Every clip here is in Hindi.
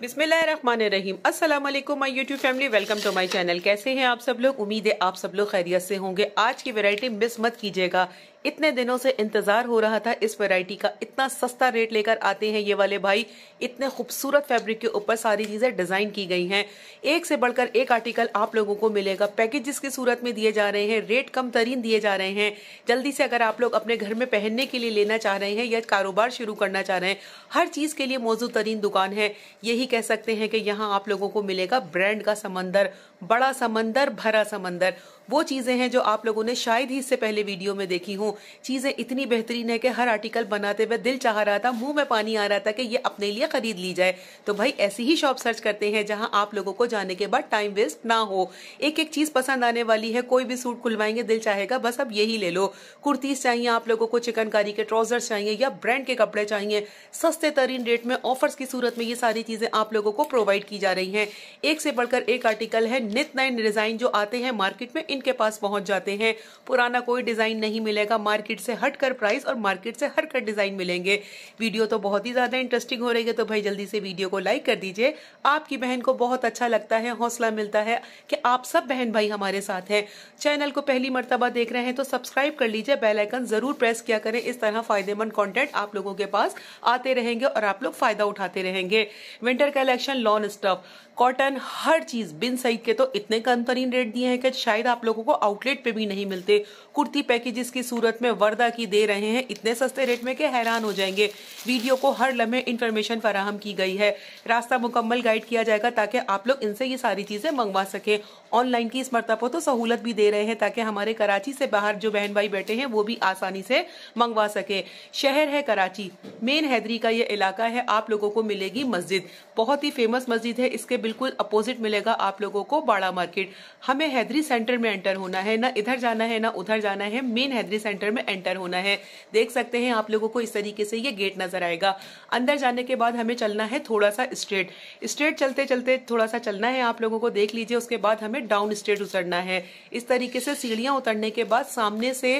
बिस्मिल्लाहिर्रहमानिर्रहीम। अस्सलाम वालेकुम my YouTube family, welcome to my channel. कैसे हैं आप सब लोग? उम्मीद है आप सब लोग खैरियत से होंगे। आज की वैरायटी मिस मत कीजिएगा। इतने दिनों से इंतज़ार हो रहा था इस वैरायटी का। इतना सस्ता रेट लेकर आते हैं ये वाले भाई। इतने खूबसूरत फैब्रिक के ऊपर सारी चीज़ें डिज़ाइन की गई हैं। एक से बढ़कर एक आर्टिकल आप लोगों को मिलेगा। पैकेज जिसकी सूरत में दिए जा रहे हैं रेट कम तरीन दिए जा रहे हैं। जल्दी से अगर आप लोग अपने घर में पहनने के लिए लेना चाह रहे हैं या कारोबार शुरू करना चाह रहे हैं, हर चीज़ के लिए मौजूद तरीन दुकान है। यही कह सकते हैं कि यहाँ आप लोगों को मिलेगा ब्रांड का समंदर। बड़ा समंदर, भरा समंदर। वो चीज़ें हैं जो आप लोगों ने शायद ही इससे पहले वीडियो में देखी हूँ। चीज़ें इतनी बेहतरीन है कि हर आर्टिकल बनाते हुए दिल चाह रहा था, मुँह में पानी आ रहा था कि ये अपने लिए खरीद ली जाए। तो भाई, ऐसी ही शॉप सर्च करते हैं जहाँ आप लोगों को जाने के बाद टाइम वेस्ट ना हो। एक एक चीज़ पसंद आने वाली है, कोई भी सूट खुलवाएँगे, दिल चाहेगा, बस अब यही ले लो। कुर्तीस चाहिए, आप लोगों को चिकनकारी के ट्राउजर्स चाहिए या ब्रांड के कपड़े चाहिए। सस्ते तरीन रेट में ऑफर्स की सूरत में ये सारी चीज़ें आप लोगों को प्रोवाइड की जा रही हैं। एक से बढ़कर एक आर्टिकल है नित नए डिज़ाइन जो आते हैं मार्केट में, इनके पास पहुँच जाते हैं। पुराना कोई डिज़ाइन नहीं मिलेगा, मार्केट से हटकर प्राइस और मार्केट से हटकर डिज़ाइन मिलेंगे। वीडियो तो बहुत ही ज़्यादा इंटरेस्टिंग हो रही है तो भाई जल्दी से वीडियो को लाइक कर दीजिए। आपकी बहन को बहुत अच्छा लगता है, हौसला मिलता है कि आप सब बहन भाई हमारे साथ हैं। चैनल को पहली मरतबा देख रहे हैं तो सब्सक्राइब कर लीजिए बेलाइकन ज़रूर प्रेस किया करें। इस तरह फ़ायदेमंद कंटेंट आप लोगों के पास आते रहेंगे और आप लोग फ़ायदा उठाते रहेंगे। Winter collection lawn stuff cotton हर चीज़, बिन सईद के तो इतने कम तरीन रेट दिए हैं कि शायद आप लोगों को आउटलेट पे भी नहीं मिलते। कुर्ती पैकेजेस की सूरत में वर्दा की दे रहे हैं। इतने सस्ते रेट में कि हैरान हो जाएँगे? वीडियो को हर लम्हे इन्फॉर्मेशन फराहम की गई है। रास्ता मुकम्मल गाइड किया जाएगा ताकि आप लोग इनसे ये सारी चीज़ें मंगवा सके। ऑनलाइन की इस मरतबा तो सहूलत भी दे रहे हैं ताकि हमारे कराची से बाहर जो बहन भाई बैठे हैं, वो भी आसानी से मंगवा सके। शहर है कराची। मेन हैदरी का ये इलाका है, आप लोगों को मिलेगी मस्जिद। बहुत ही फ़ेमस मस्जिद है, इसके बिल्कुल अपोजिट मिलेगा आप लोगों को बाड़ा मार्केट हमें हैदरी सेंटर में एंटर होना है, ना इधर जाना है, ना उधर जाना है मेन हैदरी सेंटर में एंटर होना है। देख सकते हैं आप लोगों को इस तरीके से ये गेट नज़र आएगा। अंदर जाने के बाद हमें चलना है थोड़ा सा स्ट्रेट स्ट्रेट चलते चलते थोड़ा सा चलना है आप लोगों को, देख लीजिए, उसके बाद हमें डाउन स्ट्रेट उतरना है। इस तरीके से सीढ़ियाँ उतरने के बाद सामने से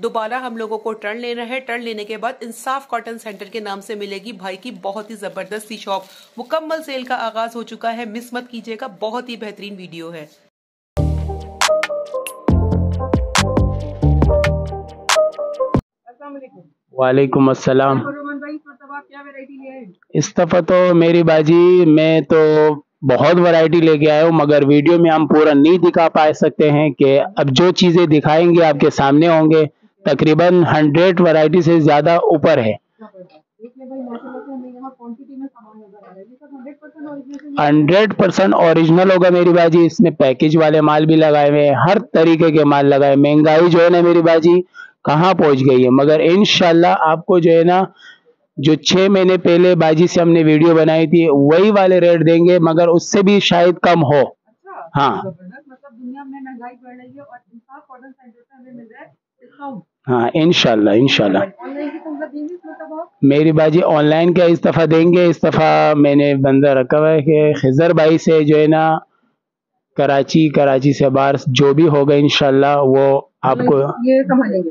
दोबारा हम लोगों को टर्न लेना है। टर्न लेने के बाद इंसाफ कॉटन सेंटर के नाम से मिलेगी भाई की बहुत ही ज़बरदस्त सी शॉप। मुकम्मल सेल का आगाज़ हो चुका है। मिस मत कीजिएगा बहुत ही बेहतरीन वीडियो है। वालेकुम। अस्सलाम। इस दफ़ा तो मेरी बाजी मैं तो बहुत वैरायटी लेके आए हूँ मगर वीडियो में हम पूरा नहीं दिखा पा सकते हैं कि अब जो चीज़ें दिखाएँगे आपके सामने होंगे। तकरीबन हंड्रेड वैरायटी से ज़्यादा ऊपर है। हंड्रेड परसेंट ओरिजिनल होगा मेरी बाजी। इसमें पैकेज वाले माल भी लगाए हुए हैं हर तरीके के माल लगाए महँगाई जो है ना मेरी बाजी कहाँ पहुँच गई है? मगर इनशाला आपको जो है ना जो छह महीने पहले बाजी से हमने वीडियो बनाई थी वही वाले रेट देंगे मगर उससे भी शायद कम हो। अच्छा, हाँ। मतलब दुनिया में महँगाई बढ़ रही है और है इनशाला इनशाला मेरी बाजी ऑनलाइन का इस दफ़ा देंगे? इस दफ़ा मैंने बंदा रखा हुआ है कि खिजर भाई से जो है ना कराची कराची से बाहर जो भी होगा इनशाला वो आपको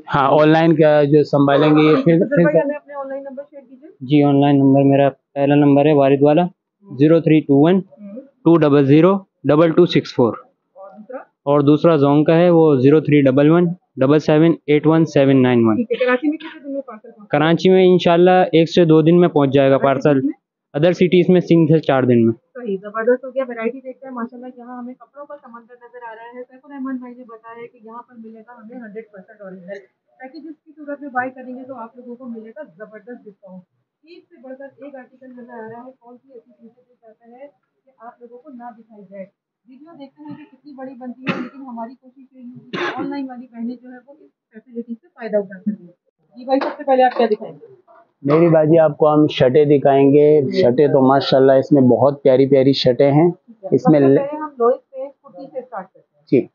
हाँ ऑनलाइन का जो संभालेंगे ये फिर फिर जी ऑनलाइन नंबर मेरा पहला नंबर है वारिद वाला zero three two one two double zero double two six four और दूसरा जोंग का है वो zero three double one double seven eight one seven nine one Karachi में इंशाल्लाह एक से दो दिन में पहुँच जाएगा पार्सल अदर सिटीज़ में? तीन से चार दिन में। सही ज़बरदस्त हो गया वैरायटी देखते हैं माशाल्लाह यहाँ हमें कपड़ों का समंदर नज़र आ रहा है। सैफुर रहमान भाई ने बताया कि यहाँ पर मिलेगा हमें हंड्रेड परसेंट पैकेजेस की सूरत में बाई करेंगे तो आप लोगों को मिलेगा ज़बरदस्त डिस्काउंट एक से बढ़कर एक आर्टिकल नज़र आ रहा है कौन सी ऐसी चीज़ें चाहता है कि आप लोगों को ना दिखाई जाए। वीडियो देखते हैं कि कितनी बड़ी बनती है लेकिन हमारी कोशिश यही है कि ऑनलाइन वाली बहनें जो है वो इस फैसिलिटी से फ़ायदा उठा सकें। जी भाई सबसे पहले आप क्या दिखाएँगे? मेरी बाजी आपको हम शर्टें दिखाएँगे। शर्टें तो माशाल्लाह इसमें बहुत प्यारी प्यारी शर्टें हैं। इसमें हम से स्टार्ट करते हैं। जी।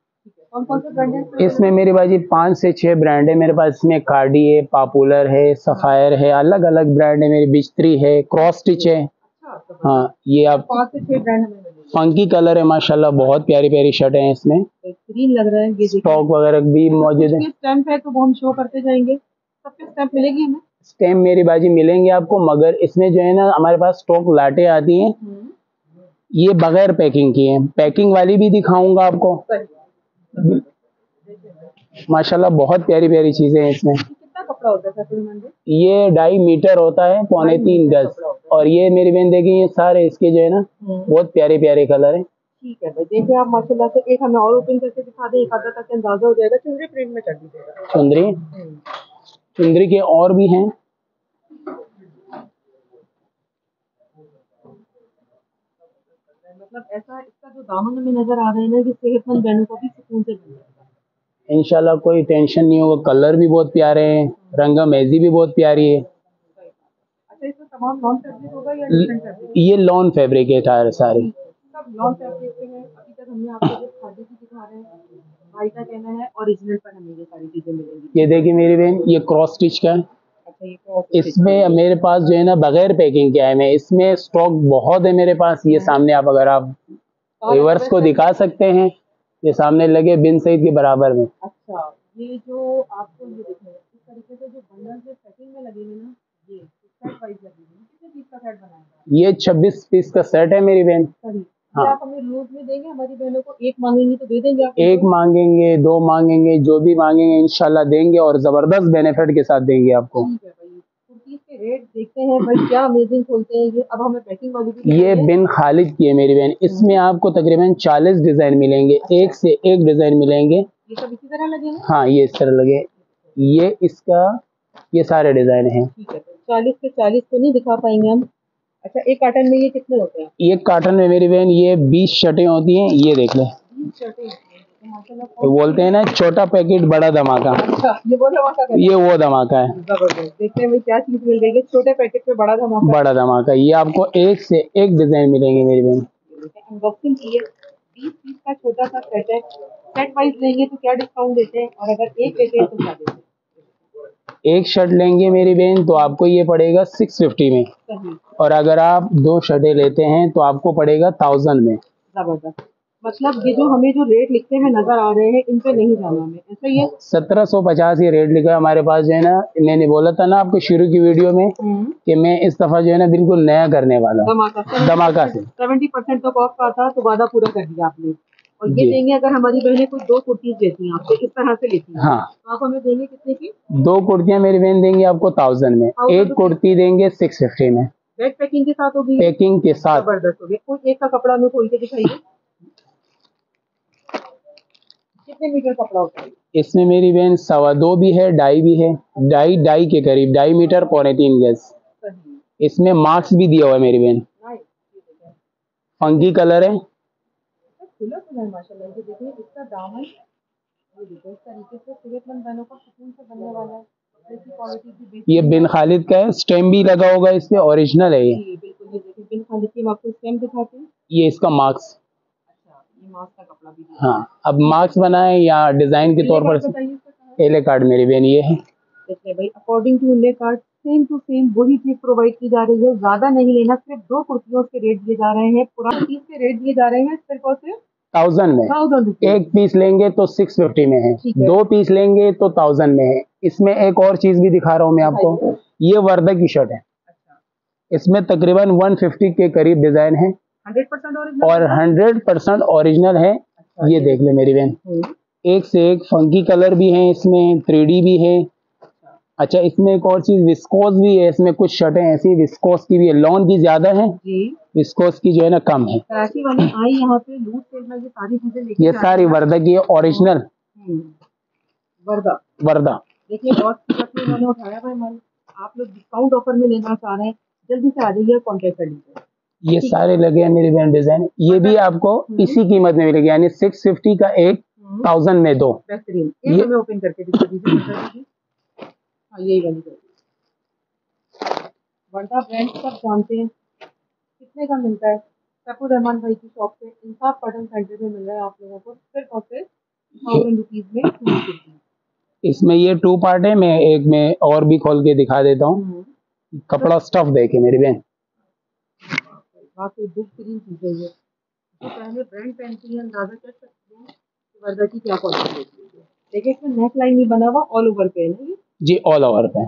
इसमें? मेरी बाजी पाँच से छह ब्रांड है। मेरे पास इसमें कार्डी है पॉपुलर है सफायर है अलग अलग ब्रांड है। मेरी बिस्तरी है क्रॉस स्टिच है। अच्छा, हाँ ये आप पाँच से छह ब्रांड फंकी कलर है माशाल्लाह बहुत प्यारी प्यारी शर्ट है इसमें। लग रहा है स्टॉक वगैरह भी मौजूद है। स्टैम्प है तो वो हम शो करते जाएँगे। सबके स्टैम्प मिलेगी हमें? स्टैम्प मेरी बाजी मिलेंगे आपको मगर इसमें जो है ना हमारे पास स्टॉक लाटे आती हैं। हम्म। ये बगैर पैकिंग की है। पैकिंग वाली भी दिखाऊँगा आपको। माशाल्लाह बहुत प्यारी प्यारी चीज़ें हैं इसमें। कपड़ा होता है सफ़ेद ये ढाई मीटर होता है पौने तीन गज। और ये मेरी बहन देखिए ये सारे इसके जो है ना हम्म। बहुत प्यारे प्यारे कलर है। ठीक है भाई देखिए आप माशाल्लाह से एक हमें और ओपन करके दिखा दें एक आधा तक अंदाज़ा हो जाएगा। चुनरी प्रिंट में कर दीजिएगा चुंदरी हम्म। चुंदरी के और भी हैं। मतलब ऐसा इसका जो दामन हमें नज़र आ रहा है ना कि सेहतमंद बहनों को भी सुकून से मिल इंशाल्लाह कोई टेंशन नहीं होगा कलर भी बहुत प्यारे हैं रंगा मेजी भी बहुत प्यारी है। अच्छा इसमें तमाम नॉन फैब्रिक होगा या लॉन फैब्रिक है सारे सारे। सब नॉन फैब्रिक पे है। अभी तक हमने आपको जो खादी की दिखा रहे हैं भाई का कहना है ओरिजिनल पर हमें ये देखिए मेरी बहन ये क्रॉस स्टिच का है। अच्छा इसमें मेरे पास जो है ना बगैर पैकिंग के आए मैं इसमें स्टॉक बहुत है मेरे पास। ये सामने आप अगर आप रिवर्स को दिखा सकते हैं। ये सामने लगे बिन सईद के बराबर में। अच्छा ये जो आपको ये देखें इस तरीके से जो बंडल से पैकिंग में ना ये सेट वाइज लगेंगे कितने पीस का सेट ये 26 पीस का सेट है मेरी बहन। हाँ। आप हमें लूज में देंगे? हमारी बहनों को एक मांगेंगी तो दे देंगे आप? एक मांगेंगे दो मांगेंगे जो भी मांगेंगे इंशाल्लाह देंगे और ज़बरदस्त बेनिफिट के साथ देंगे आपको ठीक है भाई कुर्तीज के रेट देखते हैं भाई क्या अमेजिंग खोलते हैं ये। अब हमें पैकिंग वाली भी ये बिन खालिद की है मेरी बहन। इसमें आपको तकरीबन 40 डिज़ाइन मिलेंगे। एक से एक डिज़ाइन मिलेंगे। ये सब इसी तरह लगे हाँ ये इस तरह लगे। ये इसका ये सारे डिज़ाइन है। तो चालीस के चालीस तो नहीं दिखा पाएँगे हम। अच्छा एक कार्टन में ये कितने होते हैं? ये कार्टन में मेरी बहन ये 20 शर्टें होती हैं ये देख ले। बीस। तो बोलते हैं ना छोटा पैकेट बड़ा धमाका। अच्छा ये वो धमाका ये वो धमाका है। देखते हैं क्या चीज़ मिल रही है छोटे पैकेट में बड़ा धमाका। बड़ा धमाका। ये आपको एक से एक डिज़ाइन मिलेंगे मेरी बहन। अनबॉक्सिंग की है बीस पीस का छोटा सा सेट है। सेट वाइज लेंगे तो क्या डिस्काउंट देते हैं? और अगर एक लेते हैं तो क्या देते हैं? एक शर्ट लेंगे मेरी बहन तो आपको ये पड़ेगा सिक्स फिफ्टी में। और अगर आप दो शर्टें लेते हैं तो आपको पड़ेगा थाउज़ेंड में। ज़बरदस्त। मतलब ये जो हमें जो रेट लिखते हुए नज़र आ रहे हैं इन पे नहीं जाना हमें। ऐसा ही है? सत्रह सौ पचास ये रेट लिखा है हमारे पास जो है ना मैंने बोला था ना आपको शुरू की वीडियो में कि मैं इस दफ़ा जो है ना बिल्कुल नया करने वाला हूँ। धमाका धमाका से। सेवेंटी परसेंट तो ऑफ़ का था तो वादा पूरा कर दिया आपने। और ये देंगे अगर हमारी बहनें कोई दो कुर्तीज लेती हैं आपसे इस तरह से लेती हैं? हाँ। तो आप हमें देंगे कितने की? दो कुर्तियाँ मेरी बहन देंगे आपको थाउज़ेंड में। एक कुर्ती देंगे सिक्स फिफ्टी में। बैक पैकिंग के साथ होगी? पैकिंग के साथ। ज़बरदस्त हो गया कोई एक का कपड़ा हमें खोल के दिखाइए। कितने मीटर कपड़ा होता है? इसमें मेरी बहन सवा दो भी है ढाई भी है। ढाई ढाई के करीब ढाई मीटर पौने तीन गज। इसमें मार्क्स भी दिया हुआ है मेरी बहन। फंकी कलर है। माशाल्लाह ये बिन खालिद का है स्टेम भी लगा होगा इस पे ओरिजिनल है ये। बिल्कुल ये बिन खाली की आपको स्टेम दिखाते हैं। ये इसका मार्क्स अच्छा ये मास्क का कपड़ा भी दिखा हाँ अब मार्क्स बनाए या डिज़ाइन के तौर पर? एले कार्ड मेरी बहन ये है। भाई अकॉर्डिंग टू उल्ले कार्ड सेम टू सेम वही चीज़ प्रोवाइड की जा रही है। ज़्यादा नहीं लेना सिर्फ़ दो कुर्तियों के रेट दिए जा रहे हैं। पुरानी चीज़ के रेट दिए जा रहे हैं सिर्फ़ और सिर्फ़ थाउज़ेंड में। थाउज़ेंड एक पीस लेंगे तो सिक्स फिफ्टी में है। है। दो पीस लेंगे तो थाउज़ेंड में है। इसमें एक और चीज़ भी दिखा रहा हूँ मैं आपको। ये वर्दा की शर्ट है। अच्छा। इसमें तकरीबन 150 के करीब डिज़ाइन है। हंड्रेड परसेंट और 100 परसेंट ओरिजिनल है अच्छा, ये देख ले मेरी बहन। एक से एक फंकी कलर भी है इसमें थ्री भी है। अच्छा इसमें एक और चीज़ विस्कोस भी है इसमें कुछ शर्टें ऐसी विस्कोस की भी है। लॉन की ज़्यादा है जी। विस्कोस की जो है ना कम है। ये सारी वर्दा की ओरिजिनल रहे वर्दा। वर्दा। देखिए बहुत उठाया भाई मन आप लोग डिस्काउंट ऑफ़र में लेना चाह रहे हैं जल्दी से आ जाइए कॉन्टेक्ट कर लीजिए। ये सारे लगे हैं मेरी बहन डिज़ाइन ये भी आपको इसी कीमत में मिलेगी यानी सिक्स फिफ्टी का एक थाउज़ेंड में दो। ये- ओपन करके हाँ यही वाली कर ब्रांड सब जानते हैं। कितने का मिलता है? सैफुर रहमान भाई की शॉप पे इंसाफ कॉटन सेंटर में मिल रहा है आप लोगों को। सिर्फ़ और सिर्फ़ थाउज़ेंड रुपीज़ में इसमें ये टू पार्ट है मैं एक में और भी खोल के दिखा देता हूँ। हम्म। कपड़ा स्टफ़ देखे मेरी बहन। वाकई बेहतरीन चीज़ है। ये जो पहले ब्रांड पहनती है अंदाज़ा कर सकते हैं कि वर्दा की क्या क्वालिटी होती है। देखिए इसमें नेक लाइन नहीं बना हुआ ऑल ओवर पे है ना ये? जी ऑल ओवर पे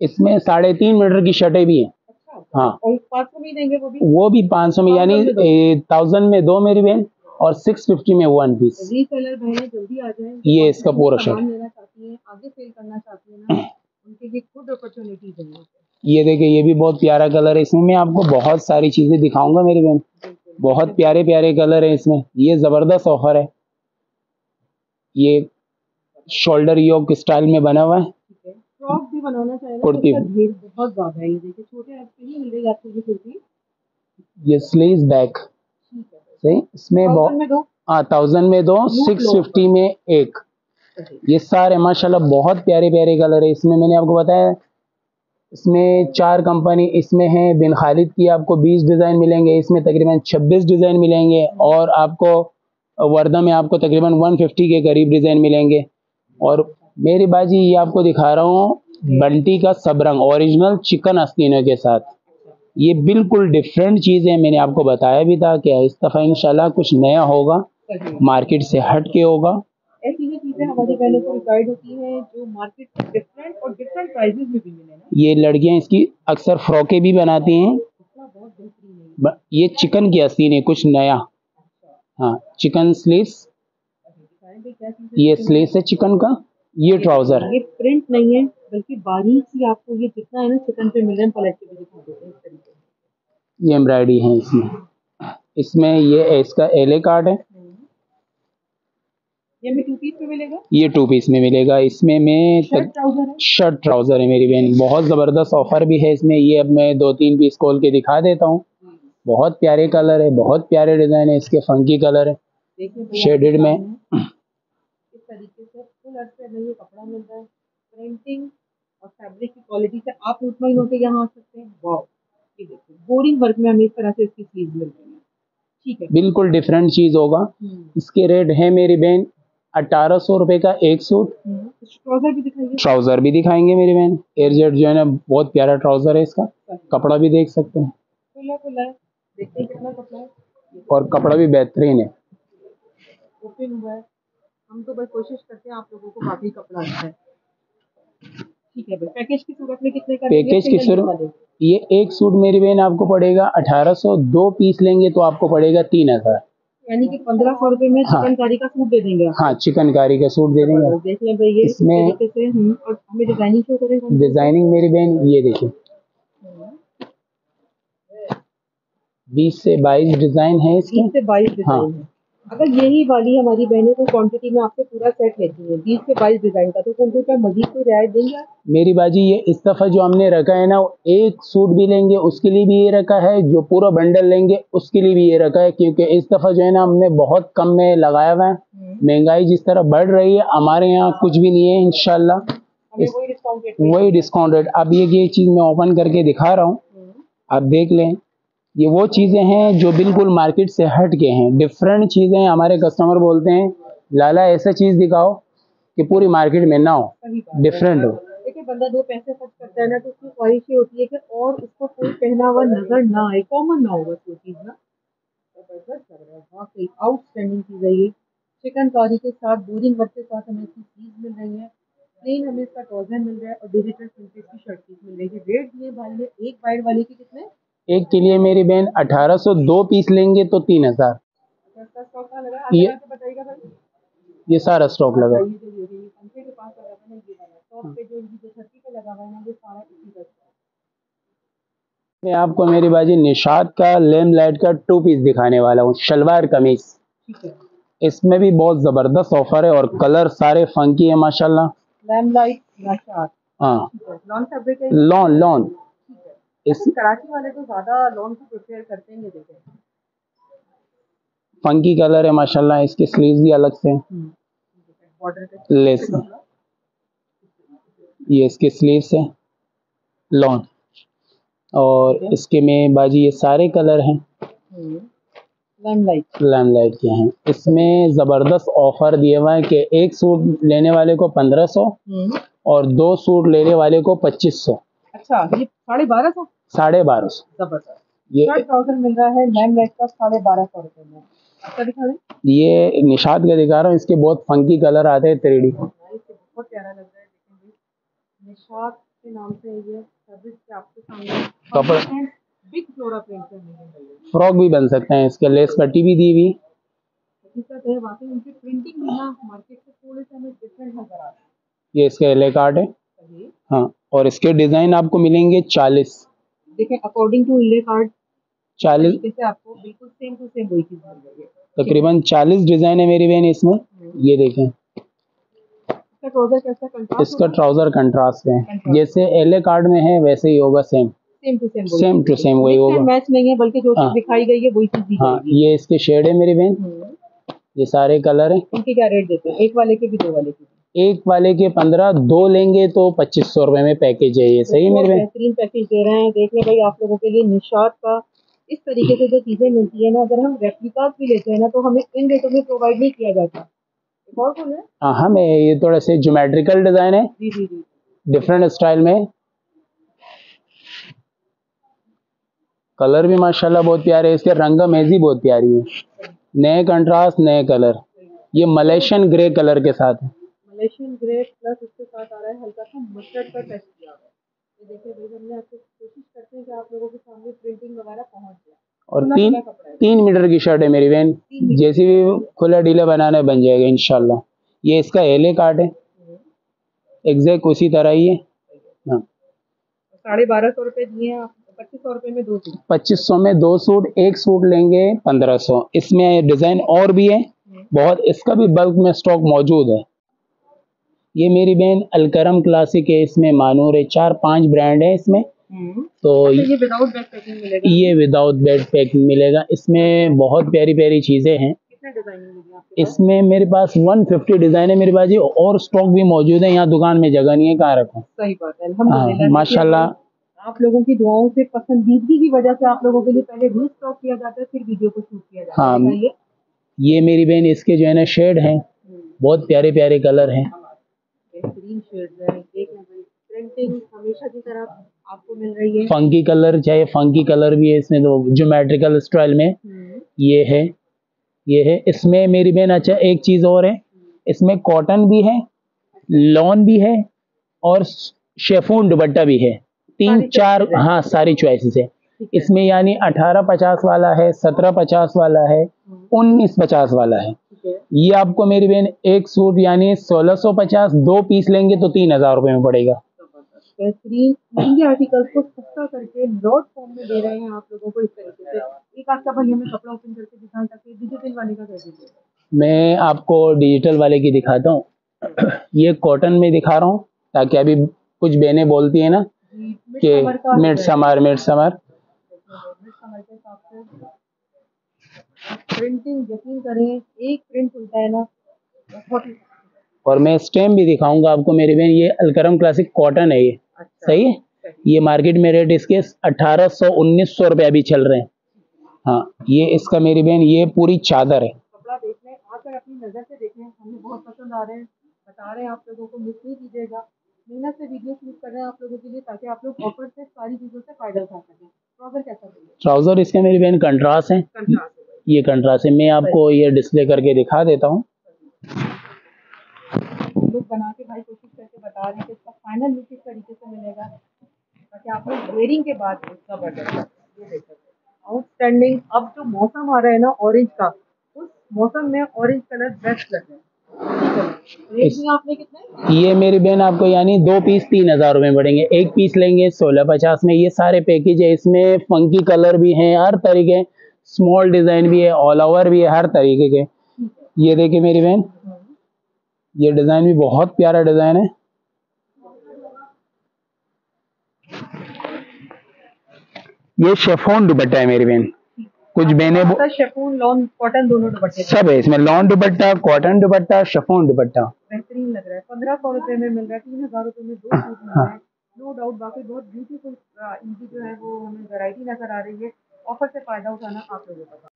इसमें साढ़े तीन मीटर की शर्टें भी हैं। अच्छा हाँ। पाँच सौ में देंगे वो भी? वो भी पाँच सौ में यानी थाउज़ेंड में दो मेरी बहन और सिक्स फिफ्टी में वन पीस जल्दी आ जाए। ये इसका पूरा शर्ट लेना चाहती हैं आगे सेल करना चाहती हैं ना उनके लिए गुड अपॉर्चुनिटीज़ है ये देखिए ये भी बहुत प्यारा कलर है। इसमें मैं आपको बहुत सारी चीज़ें दिखाऊँगा मेरी बहन। बहुत प्यारे प्यारे कलर है इसमें। ये ज़बरदस्त ऑफ़र है। ये शोल्डर योग स्टाइल में बना हुआ है। चाहिए कुर्ती। है। ये स्लीव बैक सही? इसमें बहुत दो? हाँ थाउज़ेंड में दो सिक्स फिफ्टी में एक। ये सारे माशाल्लाह बहुत प्यारे प्यारे कलर है। इसमें मैंने आपको बताया इसमें चार कंपनी इसमें है बिन खालिद की आपको 20 डिज़ाइन मिलेंगे इसमें तकरीबन 26 डिज़ाइन मिलेंगे और आपको वर्दा में आपको तकरीबन 150 के करीब डिज़ाइन मिलेंगे। और मेरी बाजी ये आपको दिखा रहा हूँ बंटी का सबरंग ओरिजिनल चिकन आस्तीनों के साथ। ये बिल्कुल डिफरेंट चीज़ है मैंने आपको बताया भी था कि इस दफ़ा इंशाल्लाह कुछ नया होगा मार्केट से हट के होगा। ऐसी हमारी बहनों को गाइड होती हैं जो मार्केट से डिफरेंट और डिफरेंट प्राइजेस में भी मिले ये लड़कियाँ इसकी अक्सर फ्रॉके भी बनाती हैं। ये। चिकन की आस्तीन है कुछ नया। हाँ चिकन स्लीव्स ये स्लीव्स है चिकन का ये ट्राउज़र ये प्रिंट नहीं है बल्कि बारीक सी आपको ये जितना है ना चिकन पे मिल रहे पलट के दिखा देते हैं ये एम्ब्रॉयडरी है इसमें। इसमें ये इसका एले कार्ड है। ये में टू पीस में मिलेगा? ये टू पीस में मिलेगा। इसमें मैं शर्ट ट्राउज़र है? शर्ट ट्राउज़र है मेरी बहन। बहुत ज़बरदस्त ऑफ़र भी है इसमें। ये अब मैं दो तीन पीस खोल के दिखा देता हूँ। बहुत प्यारे कलर है बहुत प्यारे डिज़ाइन है। इसके फंकी कलर है। शेडेड में। इस तरीके से फुल अर्थ पे हमें ये कपड़ा मिल रहा है। प्रिंटिंग और फैब्रिक की क्वालिटी से आप मुतमिन होकर यहाँ आ सकते हैं। वाओ बोरिंग वर्क में हमें इस तरह से इसकी स्लीव मिल रही है। ठीक है। बिल्कुल डिफरेंट चीज़ होगा। इसके रेट है मेरी बहन अठारह सौ रुपये का एक सूट। ट्राउज़र भी दिखाइए। ट्राउज़र भी दिखाएँगे मेरी बहन। एयरजेट जो है ना बहुत प्यारा ट्राउज़र है इसका। कपड़ा भी देख सकते हैं। खुला खुला है। देखते हैं कितना कपड़ा है। और कपड़ा भी बेहतरीन है। ओपन हम तो बस कोशिश करते हैं आप लोगों को काफ़ी कपड़ा अच्छा है ठीक है भाई पैकेज की सूरत में कितने का पैकेज की सूरत ये एक सूट मेरी बहन आपको पड़ेगा अठारह सौ। दो पीस लेंगे तो आपको पड़ेगा तीन हज़ार। यानी कि पंद्रह सौ रूपए में हाँ। चिकनकारी का सूट दे देंगे हाँ चिकनकारी का सूट दे देंगे देख लें भाई ये इसमें- हमें डिज़ाइनिंग शो करेगा डिज़ाइनिंग मेरी बहन ये देखिए। बीस से बाईस डिज़ाइन है इसके। बीस से बाईस हाँ। अगर यही वाली हमारी बहनें को क्वांटिटी में आपसे पूरा सेट लेती है बीस से बाईस डिज़ाइन का तो उनको क्या मजीद कोई रियायत देंगे मेरी बाजी ये इस दफ़ा जो हमने रखा है ना एक सूट भी लेंगे उसके लिए भी ये रखा है जो पूरा बंडल लेंगे उसके लिए भी ये रखा है क्योंकि इस दफ़ा जो है ना हमने बहुत कम में लगाया हुआ है। महँगाई जिस तरह बढ़ रही है हमारे यहाँ कुछ भी नहीं है इनशाला वही डिस्काउंट रेट में वही डिस्काउंट रेट अब ये ये चीज़ मैं ओपन करके दिखा रहा हूँ। आप देख लें। ये वो चीज़ें हैं जो बिल्कुल मार्केट से हट गए हैं। डिफरेंट चीज़ें हमारे कस्टमर बोलते हैं लाला ऐसा चीज़ दिखाओ कि पूरी मार्केट में ना हो। डिफरेंट हो। बंदा दो पैसे खर्च करता है ना तो उसकी ख्वाहिश ये होती है कि और उसको कोई पहना हुआ नज़र ना आए। कॉमन ना हो बस वो चीज़ ना। वाकई आउटस्टैंडिंग चीज़ है ये। चिकनकारी के साथ बोरिंग वर्क के साथ हमें इसकी चीज़ मिल रही है। प्लेन हमें इसका ट्राउज़र मिल रहा है और डिजिटल प्रिंटेड की शर्ट पीस मिल रही है। रेट दिए भाई ने एक वाइड वाले के कितने? एक के लिए मेरी बहन अठारह सौ दो पीस लेंगे तो तीन हज़ार। ये- ये सारा स्टॉक लगा। है है है। मैं आपको मेरी बाजी निशाद का लेम लाइट का टू पीस दिखाने वाला हूँ शलवार कमीज। इसमें भी बहुत ज़बरदस्त ऑफ़र है और कलर सारे फंकी है माशाल्लाह। लैम लाइट हाँ। लॉन लॉन है? इस कराची वाले तो ज़्यादा लॉन को प्रिपेयर करते हैं देखें। फंकी कलर है माशाल्लाह इसके स्लीव्स भी अलग से हैं। लेस। ये इसके स्लीव्स है लॉन और इसके में बाजी ये सारे कलर हैं। लैम लाइट लाइट के हैं। इसमें ज़बरदस्त ऑफ़र दिए हुआ है कि एक सूट लेने वाले को पंद्रह सौ और दो सूट लेने वाले को पच्चीस सौ। अच्छा ये साढ़े बारह सौ? साढ़े बारह सौ। ज़बरदस्त। ये मिल रहा है लैम लाइट का साढ़े बारह सौ रुपए में। आपका दिखा दें ये निशाद का दिखा रहा हूँ इसके बहुत फंकी कलर आते हैं थ्री डी बहुत प्यारा लग रहा है के नाम से ये आपके सामने कपड़ा। बिग फ्लोरा प्रिंट फ्रॉक भी बन सकते हैं इसके लेस पट्टी भी दी हुई। है है। ये इसका एले कार्ड है हाँ और इसके डिज़ाइन आपको मिलेंगे चालीस। देखें अकॉर्डिंग टू इले कार्ड चालीस जैसे आपको बिल्कुल सेम टू सेम वही चीज़ मिल है। तकरीबन चालीस डिज़ाइन है मेरी बहन इसमें। ये देखें। इसका ट्राउज़र कैसा कंट्रास्ट इसका ट्राउज़र कंट्रास्ट है। जैसे एले कार्ड में है वैसे ही होगा same same to same same to same वही होगा। मैच नहीं है बल्कि जो चीज़ हाँ। दिखाई गई है वही चीज़ हाँ ये इसके शेड है मेरी बहन। हम्म। ये सारे कलर हैं। इनके क्या रेट देते हैं? एक वाले के भी दो वाले के भी। एक वाले के पंद्रह दो लेंगे तो पच्चीस सौ रुपये में पैकेज है ये। सही मेरे बेहतरीन पैकेज दे रहे हैं। देख लें भाई आप लोगों के लिए निशात का इस तरीके से जो चीज़ें मिलती है ना अगर हम रेप्लिकास भी लेते हैं ना तो हमें इन रेटों में प्रोवाइड नहीं किया जाता। है? हाँ हमें ये थोड़ा से ज्योमेट्रिकल डिज़ाइन है। जी जी जी। डिफरेंट स्टाइल में। कलर भी माशाल्लाह बहुत प्यारे है। इसके रंग मेजी बहुत प्यारी है। नए कंट्रास्ट नए कलर ये मलेशियन ग्रे कलर के साथ है। मलेशियन ग्रे प्लस उसके साथ आ रहा है हल्का सा मस्टर्ड का टेस्ट किया हुआ है। ये देखिए भाई हमने आपको कोशिश करते हैं कि आप लोगों के सामने प्रिंटिंग वगैरह पहुँच जाए। और तीन तीन मीटर की शर्ट है मेरी बहन। जैसी भी खुला डीला बनाना बन जाएगा इंशाल्लाह। ये इसका एले कार्ड है। एग्जैक्ट उसी तरह ही है। हाँ। साढ़े बारह सौ रुपये दिए आप। पच्चीस सौ रुपये में दो सूट। पच्चीस सौ में दो सूट एक सूट लेंगे पंद्रह सौ। इसमें डिज़ाइन और भी है। बहुत इसका भी बल्क में स्टॉक मौजूद है। ये मेरी बहन अलकरम क्लासिक है इसमें मानूर है चार पाँच ब्रांड है इसमें। तो ये विदाउट बैक पैकिंग मिलेगा? ये विदाउट बेड पैकिंग मिलेगा। इसमें बहुत प्यारी प्यारी चीज़ें हैं। इसमें मेरे पास 150 डिज़ाइन है मेरे पास जी और स्टॉक भी मौजूद है यहाँ दुकान में जगह नहीं है कहाँ रखूँ? सही बात है हाँ माशाल्लाह। आप लोगों की दुआओं से पसंदीदगी की वजह से आप लोगों के लिए पहले री स्टॉक किया जाता है फिर वीडियो को शूट किया जाता है। हाँ। ये मेरी बहन इसके जो है ना शेड हैं। बहुत प्यारे प्यारे कलर हैं। बेहतरीन शेड्स हैं प्रिंटिंग हमेशा की तरह आपको मिल रही है। फंकी कलर चाहे फंकी कलर भी है इसमें तो ज्योमेट्रिकल स्टाइल में। हम्म, ये है ये है। इसमें मेरी बहन अच्छा एक चीज़ और है। इसमें कॉटन भी है लॉन भी है और शेफून दुपट्टा भी है। तीन चार हाँ। सारी चॉइसेस है। इसमें यानी अठारह पचास वाला है सत्रह पचास वाला है उन्नीस पचास वाला है। ये आपको मेरी बहन एक सूट यानी सोलह सौ पचास दो पीस लेंगे तो तीन हज़ार रुपये में पड़ेगा। बेहतरीन। महँगे आर्टिकल्स को सस्ता करके लॉट फॉर्म में दे रहे हैं आप लोगों को इस तरीके से। एक आपका भाई हमें कपड़ा ओपन करके दिखाएँ ताकि डिजिटल वाले का कर दीजिए। मैं आपको डिजिटल वाले की दिखाता हूँ। ये कॉटन में दिखा रहा हूँ ताकि अभी कुछ बहने बोलती है ना कि मिड समर मिड समर के हिसाब से प्रिंटिंग यकीन करें एक प्रिंट खुलता है ना और मैं स्टेम भी दिखाऊँगा आपको मेरी बहन ये अलकरम क्लासिक कॉटन है ये। अच्छा। सही है? ये मार्केट में रेट इसके अठारह सौ उन्नीस सौ रुपये अभी चल रहे हैं। हाँ ये इसका मेरी बहन ये पूरी चादर है। कपड़ा देख लें आकर अपनी नज़र से देखें हमें बहुत पसंद आ रहे हैं। बता रहे हैं आप लोगों को मिस नहीं कीजिएगा। मेहनत से वीडियो शूट कर रहे हैं आप लोगों के लिए ताकि आप लोग ऑफ़र से सारी चीज़ों से फ़ायदा उठा सकें। ट्राउज़र कैसा ट्राउज़र इसके मेरी बहन कंट्रास्ट है। ये कंट्रास्ट है मैं आपको ये डिस्प्ले करके दिखा देता हूँ। लोग बना के भाई कोशिश करके बता रहे कि इसका फाइनल लुक इस तरीके से मिलेगा। ताकि आप लोग वेयरिंग के बाद इसका बटन ये देख। सकते आउटस्टैंडिंग अब जो मौसम आ रहा है ना ऑरेंज का उस मौसम में ऑरेंज कलर बेस्ट लग रहा है। कितने? ये मेरी बहन आपको यानी दो पीस तीन हज़ार रुपये में पड़ेंगे एक पीस लेंगे सोलह पचास में। ये सारे पैकेज है। इसमें फंकी कलर भी हैं हर तरीके स्मॉल डिज़ाइन भी है ऑल ओवर भी है हर तरीके के। ये देखिए मेरी बहन ये डिज़ाइन भी बहुत प्यारा डिज़ाइन है। ये शेफोन दुपट्टा है मेरी बहन। कुछ बहनें शेफून लॉन कॉटन दोनों दुपट्टे सब है इसमें लॉन दुपट्टा कॉटन दुपट्टा शेफोन दुपट्टा। बेहतरीन लग रहा है। पंद्रह सौ रुपए में मिल रहा है तीन हज़ार रुपए में दो सूट मिल रहे हैं। नो डाउट बाकी बहुत ब्यूटीफुल इनकी जो है वो हमें वैरायटी नज़र आ रही है। ऑफ़र से फ़ायदा उठाना आप लोगों का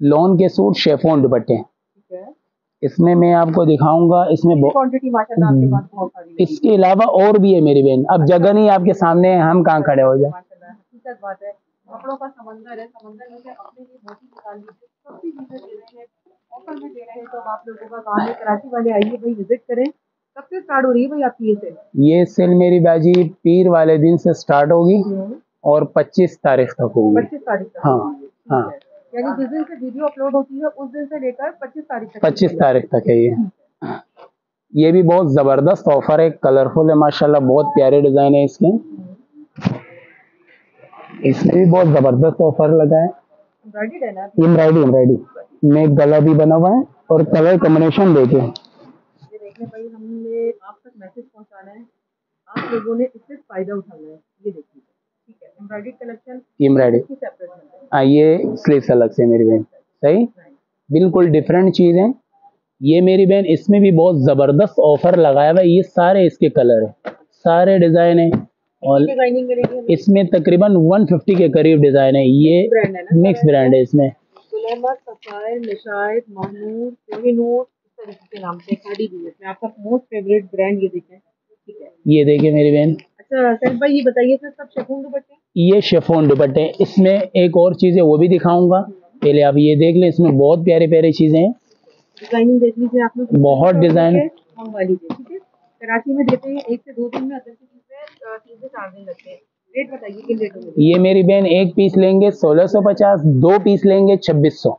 लॉन के सूट शेफोन दुपट्टे। इसमें मैं आपको दिखाऊँगा इसमें क्वांटिटी माशाल्लाह आपके पास बहुत सारी है इसके अलावा और भी है मेरी बहन। अब जगह नहीं आपके सामने है, हम कहाँ खड़े हो जाए? माशाल्लाह बात है। कपड़ों का समंदर है समंदर में अपने लिए निकाल लीजिए। सस्ती चीज़ें दे रहे हैं ऑफ़र में दे रहे हैं तो आप लोगों का है। कराची वाले आइए भाई विज़िट करें। कब से स्टार्ट हो रही है भाई आपकी ये सेल ये सेल मेरी बाजी पीर वाले दिन से स्टार्ट होगी। और 25 तारीख तक होगी। पच्चीस तारीख तक। हाँ हाँ। यानी जिस दिन से वीडियो अपलोड होती है उस दिन से लेकर पच्चीस तारीख तक। पच्चीस तारीख तक है ये। ये भी बहुत ज़बरदस्त ऑफ़र है कलरफुल है माशाल्लाह बहुत प्यारे डिज़ाइन है इसके। इसमें भी बहुत ज़बरदस्त ऑफ़र लगा है। एम्ब्रॉयडरी एम्ब्रॉयडरी में गला भी बना हुआ है और कलर कॉम्बिनेशन देखे भाई हमने आप तक मैसेज पहुंचाना है। आप लोगों ने इससे फ़ायदा उठाना है। ये देखिए। एम्ब्रॉयडरी है। ये स्लीव्स अलग से मेरी बहन। सही? बिल्कुल डिफरेंट चीज़ है। ये मेरी बहन इसमें भी बहुत ज़बरदस्त ऑफ़र लगाया हुआ है। ये सारे इसके कलर है। सारे डिज़ाइन है। और इसमें तकरीबन 150 के करीब डिज़ाइन है। ये मिक्स ब्रांड है इसमें। आपका मोस्ट फेवरेट ब्रांड ये देखें। ठीक ये देखिए मेरी बहन। अच्छा सर भाई ये बताइए सर सब शेफून दुपट्टे ये शेफोन दुपट्टे हैं। इसमें एक और चीज़ है वो भी दिखाऊँगा। पहले आप ये देख लें इसमें बहुत प्यारे प्यारे चीज़ें हैं। डिज़ाइनिंग देख लीजिए आप लोग। बहुत डिज़ाइन। कराची में देते हैं एक से दो दिन में अदर की चीज़ें तीन से चार दिन लगते हैं। रेट बताइए ये मेरी बहन एक पीस लेंगे 1650 दो पीस लेंगे 2600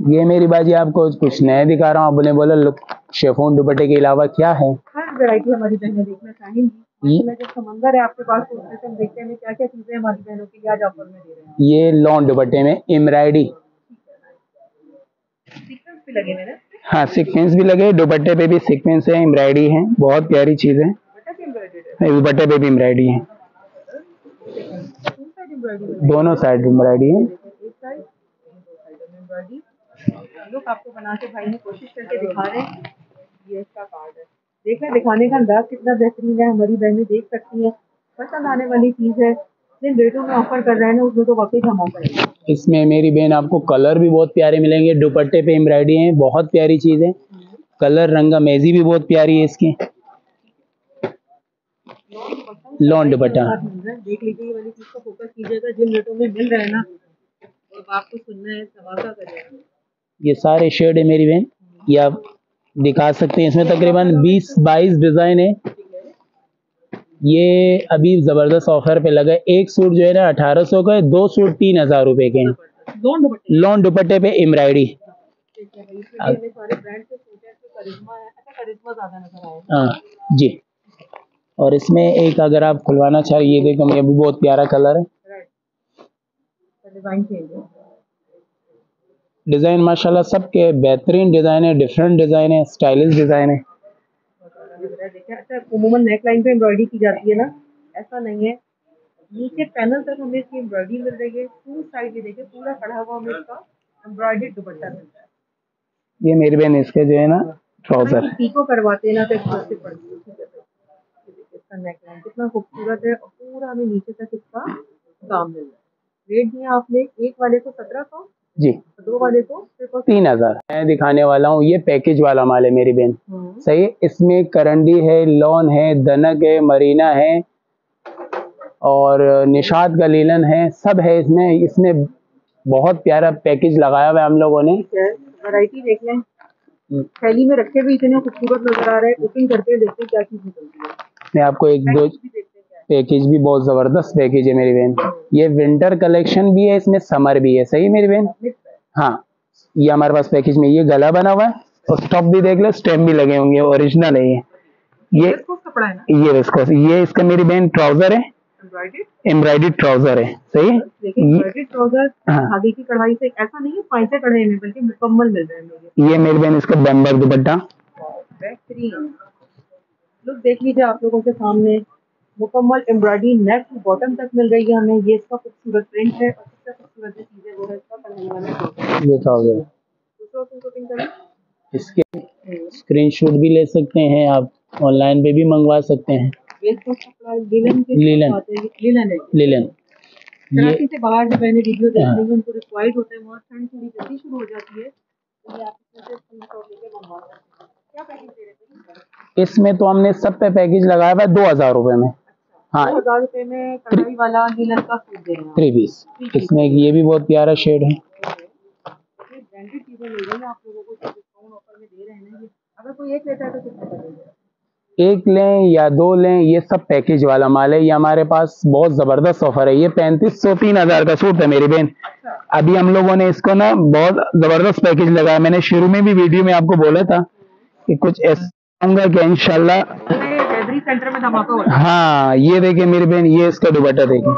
ये मेरी बाजी आपको कुछ नया दिखा रहा हूँ। आपने बोला लुक शेफोन दुपट्टे के अलावा क्या है? हर वैरायटी हमारी बहनें देखना चाहेंगी। ये- माशाल्लाह, जब समंदर है आपके पास तो उसमें से हम देखते हैं क्या क्या चीज़ें हमारी बहनों के लिए आज ऑफ़र में दे रहे हैं। ये लॉन दुपट्टे में एम्ब्रॉयडरी सीक्वेंस भी लगे हुए हैं सीक्वेंस भी लगे दुपट्टे पे भी सीक्वेंस है एम्ब्रॉयडरी है बहुत प्यारी चीज़ है। दुपट्टे पे भी एम्ब्रॉयडरी है। दोनों साइड एम्ब्रॉयडरी है। लोग आपको बना के भाई ने कोशिश करके दिखा रहे हैं। ये इसका कार्ड है। देख रहे दिखाने का अंदाज कितना बेहतरीन है हमारी बहनें देख सकती हैं पसंद आने वाली चीज़ है जिन रेटों में ऑफ़र कर रहे हैं ना उसमें तो वाकई धमाका है। इसमें मेरी बहन आपको कलर भी बहुत प्यारे मिलेंगे दुपट्टे पे एम्ब्रॉयडरी है बहुत प्यारी चीज़ है। कलर रंगा मेजी भी बहुत प्यारी है इसकी। लॉन दुपट्टा। देख लीजिए ये वाली चीज़ को फोकस कीजिएगा जिन रेटों में मिल रहा है ना और आपको सुनना है धमाका करेगा? ये सारे शेड है मेरी बहन ये आप दिखा सकते हैं। इसमें तकरीबन 20 22 डिज़ाइन है। ये अभी ज़बरदस्त ऑफ़र पे लगा है। एक सूट जो है ना 1800 का है दो सूट तीन हज़ार रुपये के हैं। लॉन दुपट्टे? पे एम्ब्रॉयडरी। है हैं है। अच्छा करिश्मा ज़्यादा नज़र आएगा हाँ जी। और इसमें एक अगर आप खुलवाना चाह रहे ये देखो ये भी बहुत प्यारा कलर है। राइट डिज़ाइन माशाल्लाह सबके बेहतरीन डिज़ाइन है डिफरेंट डिज़ाइन है स्टाइलिश डिज़ाइन है। अच्छा उमूमन नेक लाइन पे एम्ब्रॉयडरी की जाती है ना ऐसा नहीं है। नीचे पैनल तक हमें इसकी एम्ब्रॉयडरी मिल रही है टू साइड ये देखिए पूरा कढ़ा हुआ हमें इसका एम्ब्रॉयडरी दुपट्टा मिलता है। ये मेरी बहन इसके जो है ना ट्राउज़र पीको करवाते हैं ना तो पड़ती है। इसका नेक लाइन कितना खूबसूरत है और पूरा हमें नीचे तक इसका काम मिल रहा है। रेट दिया आपने एक वाले को सत्रह सौ जी। दो वाले को तीन हज़ार। मैं दिखाने वाला हूँ ये पैकेज वाला माल है मेरी बहन। हम्म, सही? है? इसमें करंडी है लॉन है दनक है मरीना है और निषाद का लीलन है सब है इसमें। इसमें बहुत प्यारा पैकेज लगाया हुआ है हम लोगों ने। वैरायटी देख लें। थैली में रखे भी इतने खूबसूरत नज़र आ रहे हैं ओपन करके देखते हैं क्या चीज़ निकलती है। मैं आपको एक दो पैकेज भी बहुत ज़बरदस्त पैकेज है मेरी बहन। ये विंटर कलेक्शन भी है इसमें समर भी है। सही मेरी बहन? हाँ। ये हमारे पास पैकेज में ये गला बना हुआ है और स्टॉप भी देख लो स्टेम भी लगे होंगे ओरिजिनल है ये। ये है ये विस्कोस ये इसका मेरी बहन ट्राउज़र है। एम्ब्रॉयडरी ट्राउज़र है। सही है? ट्राउज़र हाँ। धागे की कढ़ाई से ऐसा नहीं है पाइसे कढ़ाई में बल्कि मुकम्मल मिल रहे हैं ये मेरी बहन इसका बम्बर दुपट्टा। बेहतरीन। लुक देख लीजिए आप लोगों के सामने। मुकम्मल एम्ब्रॉयडरी नेक टू बॉटम तक मिल रही है हमें। ये इसका खूबसूरत प्रिंट है और सबसे खूबसूरत जो चीज़ है वो है इसका कढ़ाई वाला ये करें। इसके स्क्रीनशॉट भी ले सकते हैं आप। ऑनलाइन पे भी मंगवा सकते हैं। लिलन हैं। लिलन है। लिलन ये कराची से बाहर जो मैंने वीडियो देख हाँ। रही है उनको रिक्वायर्ड होता है वहाँ ठंड थोड़ी जल्दी शुरू हो जाती है। तो इसमें तो हमने सब पे पैकेज लगाया हुआ है दो हज़ार रुपये में। हाँ। हज़ार रुपए में कढ़ाई वाला नीलन का सूट दे रहे हैं। Three piece. इसमें ये भी बहुत प्यारा शेड है। ये ब्रांडेड चीज़ें मिल रही हैं आप लोगों को जो डिस्काउंट ऑफ़र में दे रहे हैं ना ये। अगर कोई एक लेता है तो एक लें या दो लें ये सब पैकेज वाला माल है। ये हमारे पास बहुत ज़बरदस्त ऑफ़र है। ये पैंतीस सौ तीन हज़ार का सूट है मेरी बहन। अच्छा। अभी हम लोगों ने इसको ना बहुत ज़बरदस्त पैकेज लगाया। मैंने शुरू में भी वीडियो में आपको बोला था कि कुछ ऐसा कि इंशाल्लाह ज्वेलरी सेंटर में धमाका हो। रहा हाँ ये देखिए मेरी बहन ये इसका दुपट्टा देखें।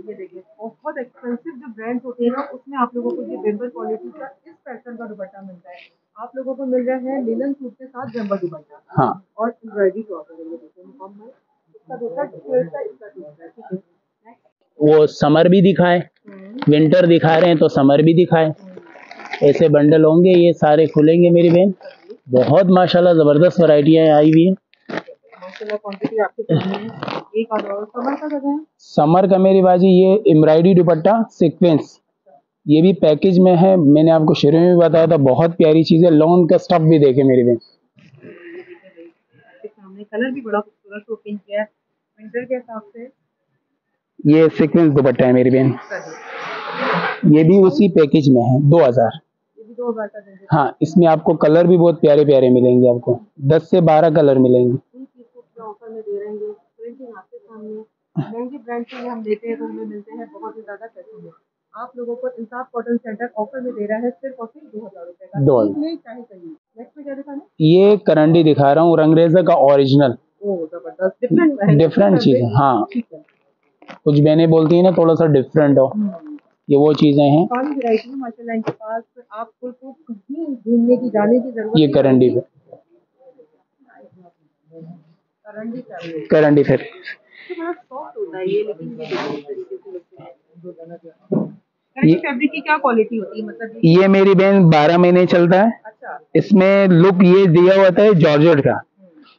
ये देखिए बहुत एक्सपेंसिव जो ब्रांड्स होते हैं ना उसमें आप लोगों को ये बेम्बर क्वालिटी का इस पैटर्न का दुपट्टा मिलता है। आप लोगों को मिल रहा है लिनन सूट के साथ बेम्बर दुपट्टा। हाँ। और एम्ब्रॉयडरी क्रॉप है ये देखिए मुकम्मल इसका दूसरा इसका इसका दूसरा ठीक है। नेक्स्ट वो समर भी दिखाए विंटर दिखा रहे हैं तो समर भी दिखाए। ऐसे बंडल होंगे ये सारे खुलेंगे मेरी बहन। बहुत माशाल्लाह ज़बरदस्त वैरायटियाँ आई हुई है। समर का जगह समर का मेरी बाजी ये एम्ब्रॉयडरी दुपट्टा सीक्वेंस ये भी पैकेज में है मैंने आपको शुरू में भी बताया था बहुत प्यारी चीज़ है लॉन का स्टफ़ भी देखे मेरी बहन। कलर भी बड़ा खूबसूरत है विंटर के हिसाब से। ये सीक्वेंस दुपट्टा है मेरी बहन। ये भी उसी पैकेज में है 2000 ये दो हज़ार हाँ। इसमें आपको कलर भी बहुत प्यारे प्यारे मिलेंगे आपको। 10 से 12 कलर मिलेंगे। तो हमें मिलते बहुत ज़्यादा पैसों में। आप लोगों को इंसाफ कॉटन सेंटर ऑफ़र में दे रहा है सिर्फ़ और सिर्फ़ दो हज़ार रुपए का। दो हज़ार। ये करंडी दिखा रहा हूँ रंगरेजा का ओरिजिनल ज़बरदस्त। डिफरेंट डिफरेंट चीज़ है हाँ। कुछ बहने बोलती है ना थोड़ा सा डिफरेंट हो। हम्म। ये वो चीज़ें हैं। काफ़ी वैरायटी है माशाल्लाह इनके पास आपको तो कहीं घूमने की जाने की ज़रूरत ये करंडी पे। करंडी फिर ये बड़ा सॉफ्ट होता है ये लेकिन ये देखो इस तरीके से लगता है। दो दाना जो करंडी फैब्रिक की क्या क्वालिटी होती है? मतलब ये मेरी बहन 12 महीने चलता है। अच्छा। इसमें लुक ये दिया हुआ था जॉर्जेट का।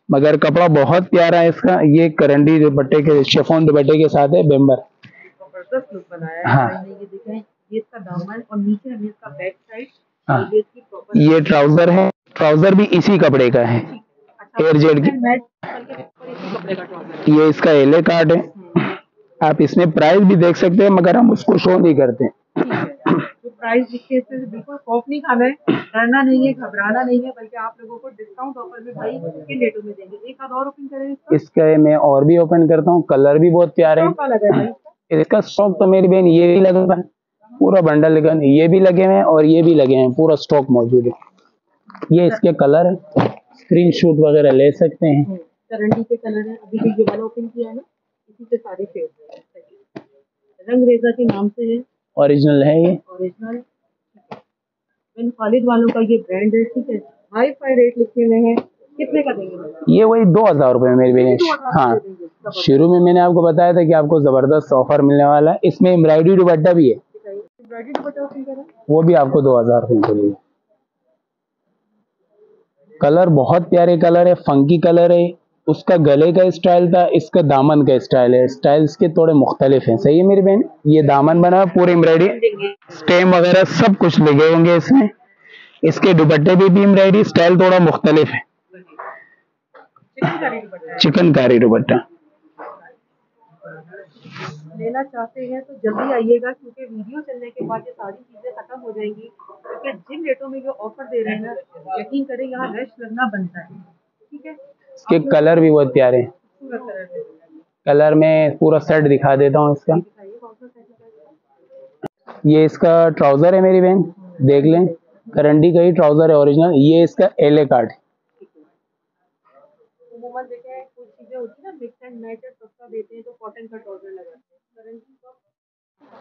मगर कपड़ा बहुत प्यारा है इसका। ये करंडी दुपट्टे के शेफोन दुपट्टे के साथ है बेम्बर ज़बरदस्त लुक बनाया है। हाँ। ये देखा ये इसका दामन और नीचे हमें इसका बैक साइड हाँ। ये ट्राउज़र है ट्राउज़र भी इसी कपड़े का है। अच्छा एयर जेट की। इसी कपड़े का ये इसका एले कार्ड है। आप इसमें प्राइस भी देख सकते हैं मगर हम उसको शो नहीं करते। ठीक है प्राइस लिखे इससे बिल्कुल खौफ नहीं खाना है। डरना नहीं है घबराना नहीं है बल्कि आप लोगों को डिस्काउंट ऑफ़र में भाई किन रेटों में देंगे? एक आध और ओपन करें इसका। मैं और भी ओपन करता हूँ कलर भी बहुत प्यारे हैं। इसका स्टॉक तो मेरी बहन ये भी लगा हुआ है। पूरा बंडल लगा ये भी लगे हुए हैं और ये भी लगे हैं पूरा स्टॉक मौजूद है। ये इसके कलर है। स्क्रीन शूट वगैरह ले सकते हैं। के कलर है। अभी जो ये वाला ओपन किया है ना इसी से सारे फेस रंग रेजा के नाम से है। ओरिजिनल है ये। ओरिजिनल खालिद वालों का ये ब्रांड है ठीक है हाई फाई रेट लिखे हुए हैं। कितने का देंगे? ये वही दो हज़ार रुपये में मेरी बहन। हाँ। शुरू में मैंने आपको बताया था कि आपको ज़बरदस्त ऑफ़र मिलने वाला है। इसमें एम्ब्रॉयडरी दुपट्टा भी है। वो भी आपको दो हज़ार रुपये के लिए कलर बहुत प्यारे कलर है फंकी कलर है। उसका गले का स्टाइल था इसका दामन का स्टाइल है। स्टाइल्स के थोड़े मुख्तलिफ़ हैं। सही है मेरी बहन? ये दामन बना पूरी एम्ब्रॉयडरी स्टेम वगैरह सब कुछ लगे होंगे इसमें। इसके दुपट्टे भी, भी एम्ब्रॉयडरी स्टाइल थोड़ा मुख्तलिफ़ है। चिकनकारी दुपट्टा। है चिकनकारी दुपट्टा। लेना चाहते हैं तो जल्दी आइएगा क्योंकि वीडियो चलने के बाद ये सारी चीज़ें खत्म हो जाएँगी क्योंकि जिन रेटों में जो ऑफ़र दे रहे हैं ना यकीन करें यहाँ रश लगना बनता है। ठीक है? इसके कलर भी बहुत प्यारे हैं। कलर में पूरा सेट दिखा देता हूँ इसका। ये इसका ट्राउज़र है मेरी बहन देख लें। करंडी का ही ट्राउज़र है ओरिजिनल ये इसका एले कार्ड उमूमन कुछ चीज़ें होती है ना मिक्स एंड मैच सस्ता देते हैं तो कॉटन का ट्राउज़र हैं करंटी का मिल रहा है ये इस, एक आधे इसका दो हज़ार रुपये रेट दिए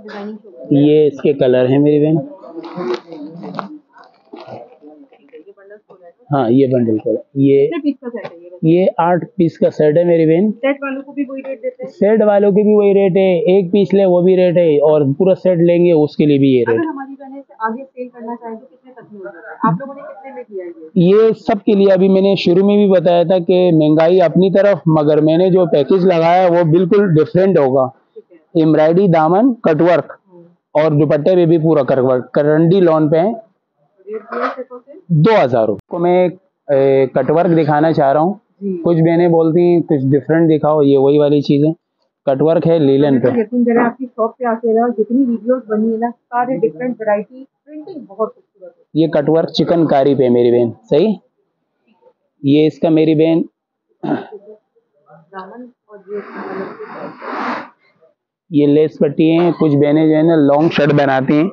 डिज़ाइनिंग शो ये इसके कलर है मेरी बहन। है ये बंडल है हाँ ये बंडल का ये ये ये आठ पीस का सेट है मेरी बहन। सेट वालों को भी वही रेट देते हैं। सेट वालों के भी वही रेट है। एक पीस ले वो भी रेट है। और पूरा सेट लेंगे उसके लिए भी ये रेट आगे सेल करना चाहें कितने तक मिल जाता आप लोगों ने कितने में किया ये? ये सब के लिए अभी मैंने शुरू में भी बताया था कि महँगाई अपनी तरफ़ मगर मैंने जो पैकेज लगाया वो बिल्कुल डिफरेंट होगा। एम्ब्रॉयडरी दामन कटवर्क हम्म। और दुपट्टे पे भी पूरा करवर्क करंडी लॉन पे है दो हज़ार को मैं कटवर्क दिखाना चाह रहा हूँ। कुछ बहनें बोलती हैं कुछ डिफरेंट दिखाओ ये वही वाली चीज़। है कटवर्क है लीलन पे यकीन करें आपकी शॉप पे आके ना जितनी वीडियोस बनी है ना सारे डिफरेंट वैरायटी प्रिंटिंग बहुत खूबसूरत है। ये कटवर्क चिकनकारी पे मेरी बहन सही? ये इसका मेरी बहन ये है। लेस पट्टी है कुछ बहनें जो है ना लॉन्ग शर्ट बनाती हैं।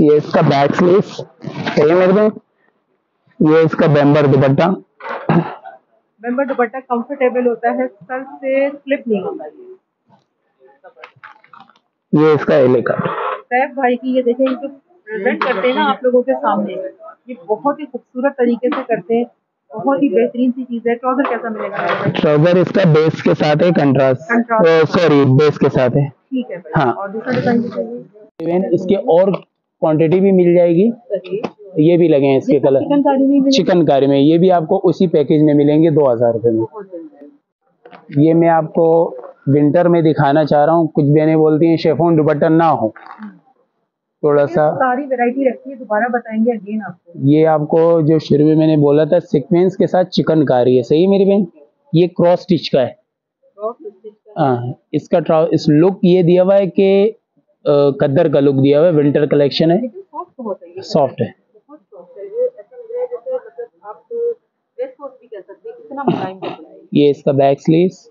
ये इसका बैक स्लीव सही मेरे बहन? ये इसका बेम्बर दुपट्टा। मेंबर दुपट्टा कंफर्टेबल होता है सर से स्लिप नहीं होता। ये ये इसका एले का। सैफ भाई की ये देखें जो प्रेजेंट करते हैं ना आप लोगों के सामने ये बहुत ही खूबसूरत तरीके से करते हैं। बहुत ही बेहतरीन सी चीज़ है। ट्राउज़र कैसा मिलेगा? ट्राउज़र इसका बेस के साथ है कंट्रास्ट सॉरी बेस के साथ है। ठीक है हाँ। और दूसरा डिज़ाइन इसके और क्वांटिटी भी मिल जाएगी। ये भी लगे हैं इसके कलर चिकनकारी में ये भी आपको उसी पैकेज में मिलेंगे दो हज़ार रूपए में। ये मैं आपको विंटर में दिखाना चाह रहा हूँ। कुछ बहने बोलती हैं शेफोन दुपट्टा ना हो। थोड़ा सा सारी वैरायटी रखी है दोबारा बताएँगे अगेन आपको। ये आपको जो शुरू में मैंने बोला था सीक्वेंस के साथ चिकनकारी है। सही मेरी बहन? ये क्रॉस स्टिच का है। हाँ इसका ट्रा इस लुक ये दिया हुआ है कि कद्दर का लुक दिया हुआ है विंटर कलेक्शन है। सॉफ्ट है ये मतलब इसका बैक स्लीव्स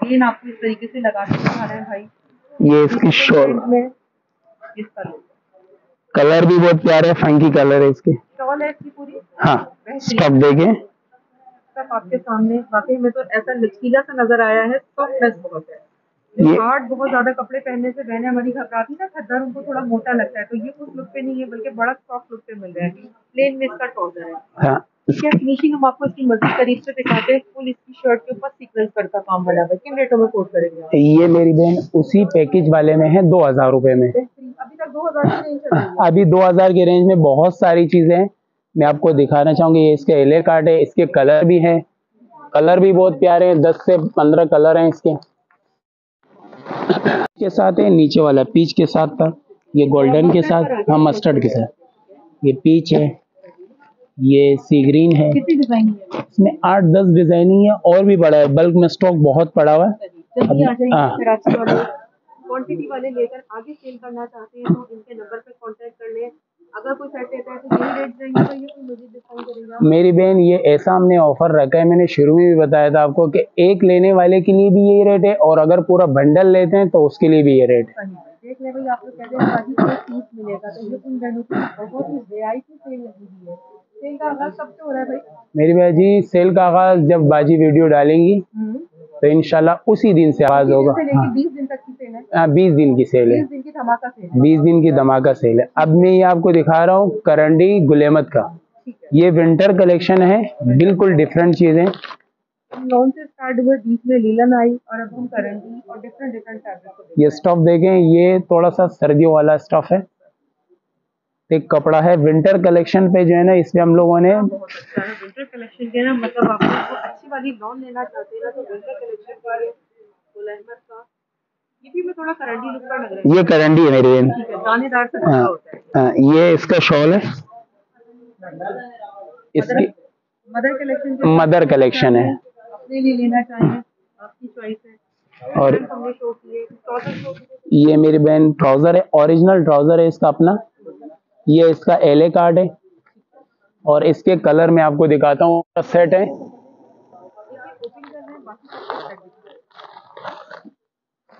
अगेन आपको इस तरीके से लगा के दिखा रहे हैं भाई। ये इसकी शॉल इसका कलर भी बहुत प्यारे है फंकी कलर है इसके। शॉल है इसकी पूरी? हाँ स्टॉक देखें। आपके सामने। वाकई में तो ऐसा लचकीला सा नज़र आया है सॉफ्टनेस बहुत है। हार्ड बहुत ज़्यादा कपड़े पहनने से बहने हमारी घबराती ना खद्दर उनको थोड़ा मोटा लगता है। तो ये उस लुक पे नहीं है बल्कि बड़ा सॉफ्ट लुक पे मिल रहा है। प्लेन में इसका ट्राउज़र है। हाँ। इसके फिनिशिंग हम आपको इसकी मजीद करीब से दिखाते हैं फुल इसकी शर्ट के ऊपर सीक्वेंस वर्क का काम बना हुआ है। किन रेटों में कोट करेंगे ये मेरी बहन उसी पैकेज वाले में है दो हज़ार रुपए में। अभी तक दो हज़ार की रेंज अभी 2000 के रेंज में बहुत सारी चीज़ें हैं। मैं आपको दिखाना चाहूँगी ये इसके एले कार्ड है इसके कलर भी हैं। कलर भी बहुत प्यारे हैं 10 से 15 कलर हैं इसके। के साथ है नीचे वाला पीच के साथ था। ये गोल्डन के साथ हाँ मस्टर्ड के साथ। ये पीच है। ये सी ग्रीन है। कितनी इसमें आठ दस डिज़ाइनिंग है और भी बड़ा है। बल्क में स्टॉक बहुत पड़ा हुआ है। आ हाँ। जाएँगे कराची वाले क्वांटिटी वाले लेकर आगे सेल करना चाहते हैं तो इनके नंबर पे कांटेक्ट कर लें। अगर कोई सेट लेता है तो यही रेट रहेंगे तो ये डिस्काउंट करेगा। मेरी बहन ये ऐसा हमने ऑफ़र रखा है मैंने शुरू में भी बताया था आपको कि एक लेने वाले के लिए भी यही रेट है और अगर पूरा बंडल लेते हैं तो उसके लिए भी ये रेट है। देख कहते हैं मिलेगा तो ये उन बहुत ही सेल लगी हुई है। सेल का आगाज़ कब से हो रहा है भाई? मेरी बहन जी सेल का आगाज़ जब बाजी वीडियो डालेंगी तो इनशाला उसी दिन से आगाज़ होगा। लेके बीस दिन तक की सेल है। हाँ बीस दिन की सेल है। बीस दिन की धमाका सेल है। बीस दिन की धमाका सेल है। अब मैं ये आपको दिखा रहा हूँ करंडी गुलेमत का। ये विंटर कलेक्शन है बिल्कुल डिफरेंट चीज़ें। से स्टार्ट हुए बीच में लीलन आई और अब हम और डिफरेंट डिफरेंट। ये स्टॉफ देखें ये थोड़ा सा सर्दियों वाला स्टॉफ है। एक कपड़ा है विंटर कलेक्शन पे जो है ना इसमें हम लोगों ने विंटर कलेक्शन के ना मतलब आप अच्छी वाली लॉन लेना चाहते हैं ना तो विंटर कलेक्शन पर का। ये भी मैं थोड़ा करंडी लुक का लग रहा है। ये करंडी है मेरी बहन हाँ, होता है। ये इसका शॉल है। इसकी मदर कलेक्शन मदर कलेक्शन है। अपने लिए लेना चाहें आपकी चॉइस है। और ये मेरी बहन ट्राउज़र है ओरिजिनल ट्राउज़र है इसका अपना। ये इसका एले कार्ड है। और इसके कलर में आपको दिखाता हूँ। सेट है।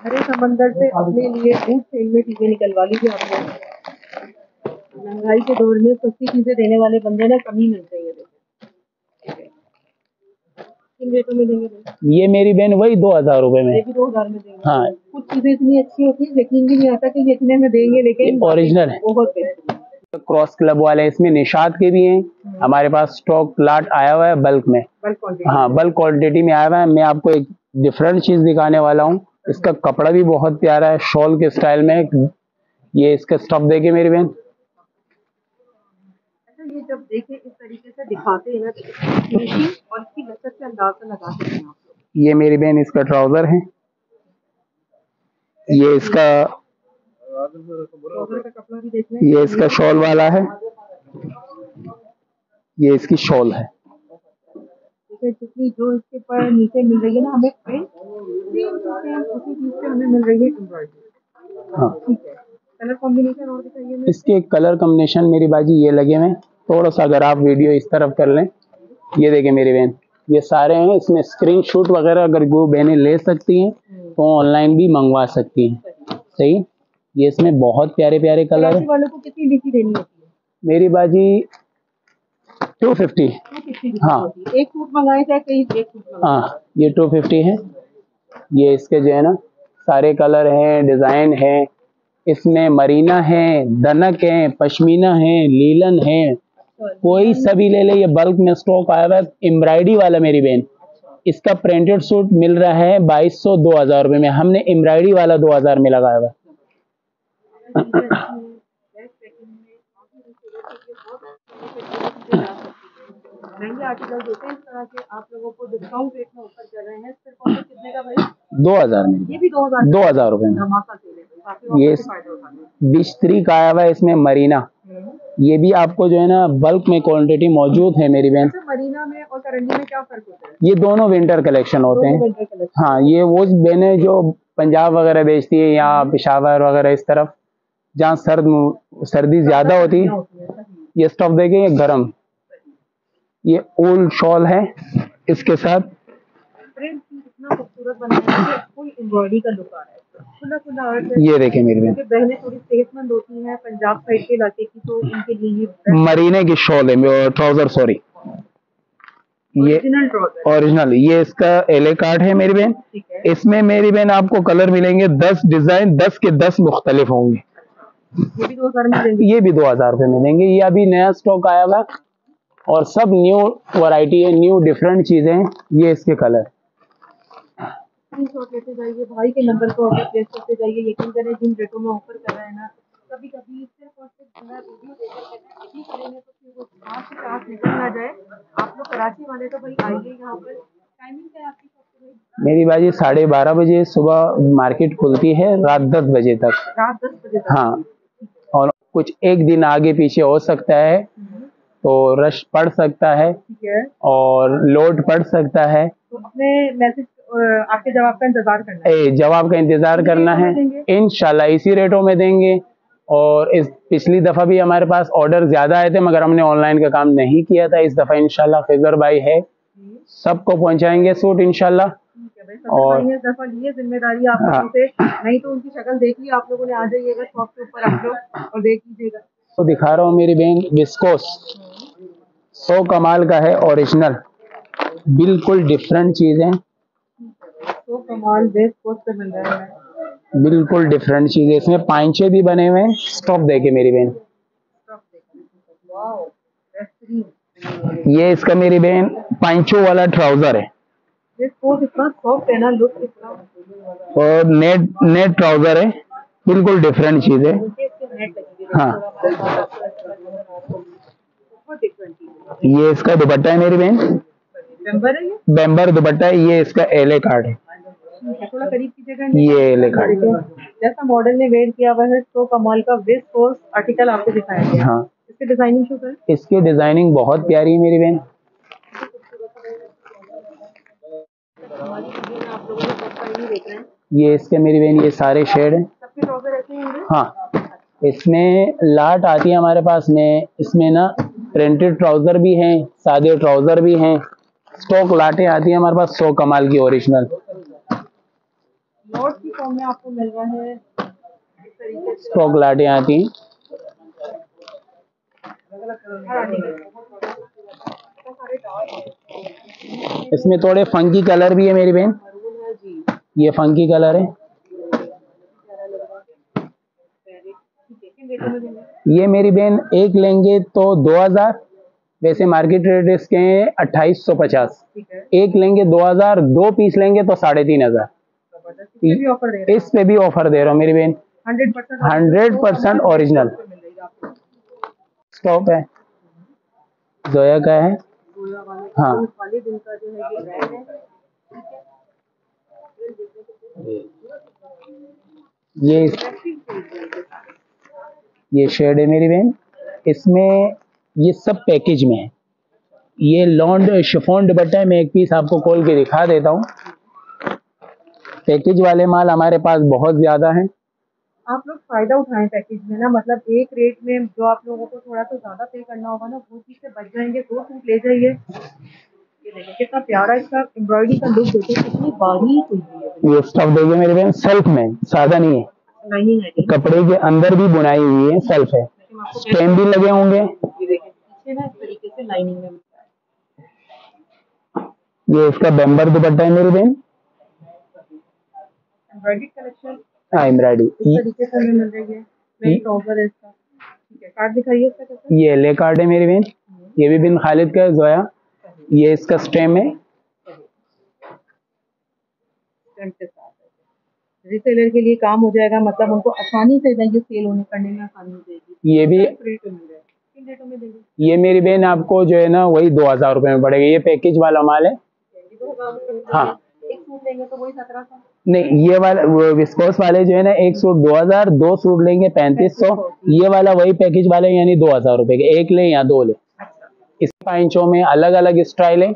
हरे समंदर से अपने लिए सेल में चीज़ें निकलवा लीजिए आपने। महँगाई के दौर में सस्ती चीज़ें देने वाले बंदे ना कम ही मिलते हैं ये मेरी बहन वही दो हज़ार रूपए में। दो हज़ार में देंगे। हाँ। कुछ चीज़ें इतनी अच्छी होती है यकीन भी नहीं आता कि इतने में देंगे लेकिन ओरिजिनल है। बहुत क्रॉस क्लब वाले इसमें निशात के भी हैं। हमारे पास स्टॉक लाट आया हुआ है बल्क में। बल्क हाँ बल्क क्वांटिटी में आया हुआ है। मैं आपको एक डिफरेंट चीज़ दिखाने वाला हूँ। इसका कपड़ा भी बहुत प्यारा है शॉल के स्टाइल में। ये इसका स्टफ़ देखे मेरी बहन। अच्छा ये जब देखें इस तरीके से दिखाते हैं ना तो इसकी फिनिशिंग और इसकी लचक से अंदाज़ा लगा सकते हैं ये मेरी बहन इसका ट्राउज़र है। ये इसका ये इसका शॉल वाला है। ये इसकी शॉल है। जितनी जो इसके ऊपर नीचे मिल रही है ना हमें प्रिंट सेम टू सेम उसी चीज़ पे हमें मिल रही है एम्ब्रॉयडरी हाँ। ठीक है। कलर कॉम्बिनेशन और दिखाइए इसके कलर कॉम्बिनेशन मेरी बाजी ये लगे हुए थोड़ा सा अगर आप वीडियो इस तरफ़ कर लें ये देखें मेरी बहन। ये सारे हैं इसमें स्क्रीनशॉट वगैरह अगर वो बहनें ले सकती हैं तो ऑनलाइन भी मंगवा सकती हैं। सही? ये इसमें बहुत प्यारे प्यारे कलर कराची हैं वालों को कितनी डीसी देनी होती है? मेरी बाजी टू फिफ्टी हाँ। एक सूट मंगाए चाहे एक मंगाए। हाँ ये टू फिफ्टी है। ये इसके जो है ना सारे कलर हैं डिज़ाइन है। इसमें मरीना है दनक है पश्मीना है लीलन है। कोई सभी ले ले ये बल्क में स्टॉक आया हुआ है। एम्ब्रॉयडरी वाला मेरी बहन। इसका प्रिंटेड सूट मिल रहा है बाईस सौ दो हज़ार रुपये में। हमने एम्ब्रॉयडरी वाला दो हज़ार में लगाया हुआ महँगे आर्टिकल देते हैं इस तरह के आप लोगों को डिस्काउंट रेट में। ऑफ़र कर रहे हैं। सिर्फ़ और कितने का भाई दो हज़ार में ये भी दो हज़ार दो हज़ार रुपये में? काफ़ी ये बिस्तरी का आया हुआ है इसमें मरीना। ये भी आपको जो है ना बल्क में क्वांटिटी मौजूद है मेरी बहन। अच्छा मरीना में और करंडी में क्या फ़र्क होता है? ये दोनों विंटर कलेक्शन होते हैं। हाँ ये वो बहनें जो पंजाब वगैरह बेचती है या पिशावर वगैरह इस तरफ़। जहाँ सर्द सर्दी ज़्यादा होती ये स्टॉफ देखें ये गर्म। ये ओल्ड शॉल है इसके साथ। ये देखें मेरी बहन। बहनें थोड़ी सेहतमंद होती हैं पंजाब साइड के इलाके की तो उनके लिए मरीने की शॉल है ट्राउज़र सॉरी ये ओरिजिनल ये इसका एले कार्ड है मेरी बहन। इसमें मेरी बहन आपको कलर मिलेंगे दस डिज़ाइन दस के दस मुख्तलिफ़ होंगे। ये भी दो हज़ार में देंगे ये भी दो हज़ार रुपये में देंगे ये अभी नया स्टॉक आया हुआ और सब न्यू वैरायटी है न्यू डिफरेंट चीज़ें हैं। ये इसके कलर लेते जाइए। भाई के नंबर को ऑर्डर प्लेस करते जाइए। यकीन करें जिन रेटों में ऑफ़र कर रहे हैं ना कभी कभी सिर्फ़ और सिर्फ़ बिना वीडियो देखकर कहते करेंगे तो फिर वो हाथ से हाथ निकल ना जाए। आप लोग कराची वाले तो भाई आइए यहाँ पर। टाइमिंग क्या आपकी? मेरी बाजी साढ़े बारह बजे सुबह मार्केट खुलती है रात दस बजे तक। रात दस बजे हाँ। और कुछ एक दिन आगे पीछे हो सकता है। तो रश पड़ सकता है और लोड पड़ सकता है। तो अपने मैसेज आपके जवाब का इंतज़ार करना है। जवाब का इंतज़ार करना है। इनशाला इसी रेटों में देंगे। और इस पिछली दफ़ा भी हमारे पास ऑर्डर ज़्यादा आए थे मगर हमने ऑनलाइन का काम नहीं किया था। इस दफ़ा इंशाल्लाह खिजर भाई है। सबको पहुंचाएँगे सूट सबसे और- लिए ज़िम्मेदारी आप हाँ। लोगों से नहीं तो उनकी शक्ल देख ली आप लोगों ने आ जाइएगा शॉप के ऊपर आप लोग और देख लीजिएगा। तो दिखा रहा हूँ मेरी बहन विस्कोस सौ कमाल का है ओरिजिनल बिल्कुल डिफरेंट चीज़ है। तो कमाल बेस्ट कोस्ट पे मिल रहा है। बिल्कुल डिफरेंट चीज़ है। इसमें पांचे भी बने हुए हैं। स्टॉप देखे मेरी बहन। ये इसका मेरी बहन पाँचों वाला ट्राउज़र है। दिस कोट इतना सॉफ्ट है ना लुक इतना और नेट नेट ट्राउज़र है बिल्कुल डिफरेंट चीज़ है। है। ये इसका दुपट्टा है मेरी बहन? बेम्बर दुपट्टा है ये इसका एले कार्ड है। थोड़ा करीब कीजिएगा ये एले कार्ड जैसा मॉडल ने वेयर किया हुआ है तो कमाल का विस कोर्स आर्टिकल आपको दिखाया गया। हाँ। इसकी डिज़ाइनिंग शो करें इसकी डिज़ाइनिंग बहुत प्यारी है मेरी बहन हमारी वीडियो में आप लोगों ने फ़र्स्ट टाइम ही देख रहे हैं ये इसके मेरी बहन ये सारे शेड हैं। ही हाँ। इसमें लाट आती है हमारे पास में। इसमें ना प्रिंटेड ट्राउज़र भी हैं सादे ट्राउज़र भी हैं। स्टॉक लाटें आती हैं हमारे पास सौ कमाल की ओरिजिनल की फॉर्म में आपको मिल रहा है। इस तरीके से। स्टॉक लाटें आती हैं हर आर्टिकल बहुत सारे डार्क है इसमें थोड़े फंकी कलर भी है मेरी बहन। ये फंकी कलर है। ये मेरी बहन एक लेंगे तो दो हज़ार। वैसे मार्केट रेट इसके हैं अट्ठाईस सौ पचास। एक लेंगे दो हज़ार, दो पीस लेंगे तो साढ़े तीन हज़ार। इस पे भी ऑफ़र दे रहा हूँ मेरी बहन। Hundred percent 100% original। स्टॉप है। जोया का है। हाँ। उस वाले दिन का जो है ये। ये शेड है मेरी बहन इसमें ये सब पैकेज में है ये लॉन्ड शिफोन दुपट्टा है मैं एक पीस आपको खोल के दिखा देता हूँ पैकेज वाले माल हमारे पास बहुत ज़्यादा हैं आप लोग फ़ायदा उठाएँ पैकेज में ना। मतलब एक रेट में जो आप लोगों को थोड़ा तो ज़्यादा पे करना होगा ना वो चीज़ से बच जाएँगे दो सूट ले जाइए। ये देखिए कितना प्यारा इसका एम्ब्रॉयडरी का लुक देखिए कितनी बारीक हुई है ये स्टफ़ देखिए मेरे बहन सेल्फ में सादा नहीं है। नहीं है कपड़े के अंदर भी बुनाई हुई है सेल्फ है। स्टेम भी लगे होंगे। ये देखिए इस तरीके से लाइनिंग में ये इसका बेम्बर दुपट्टा है मेरी बहन। एम्ब्रॉयडरी कलेक्शन दिखाइए इसका कैसा ये ले कार्ड है मेरी बहन ये भी बिन खालिद का जोया। ये इसका स्टेम है। रिसेलर के लिए काम हो जाएगा मतलब उनको आसानी से ये सेल होने करने में आसानी हो जाएगी। ये भी ये मेरी बहन आपको जो है ना वही दो हज़ार रुपए में पड़ेगा। ये पैकेज वाला माल है। हाँ। एक सूट लेंगे तो वही सत्रह सौ। नहीं ये वाला विस्कोस वाले जो है ना एक सूट दो हज़ार दो सूट लेंगे पैंतीस सौ। ये वाला वही पैकेज वाले यानी दो हज़ार रुपए के एक ले या दो ले। अच्छा। इस पाइंचों में अलग अलग स्टाइल है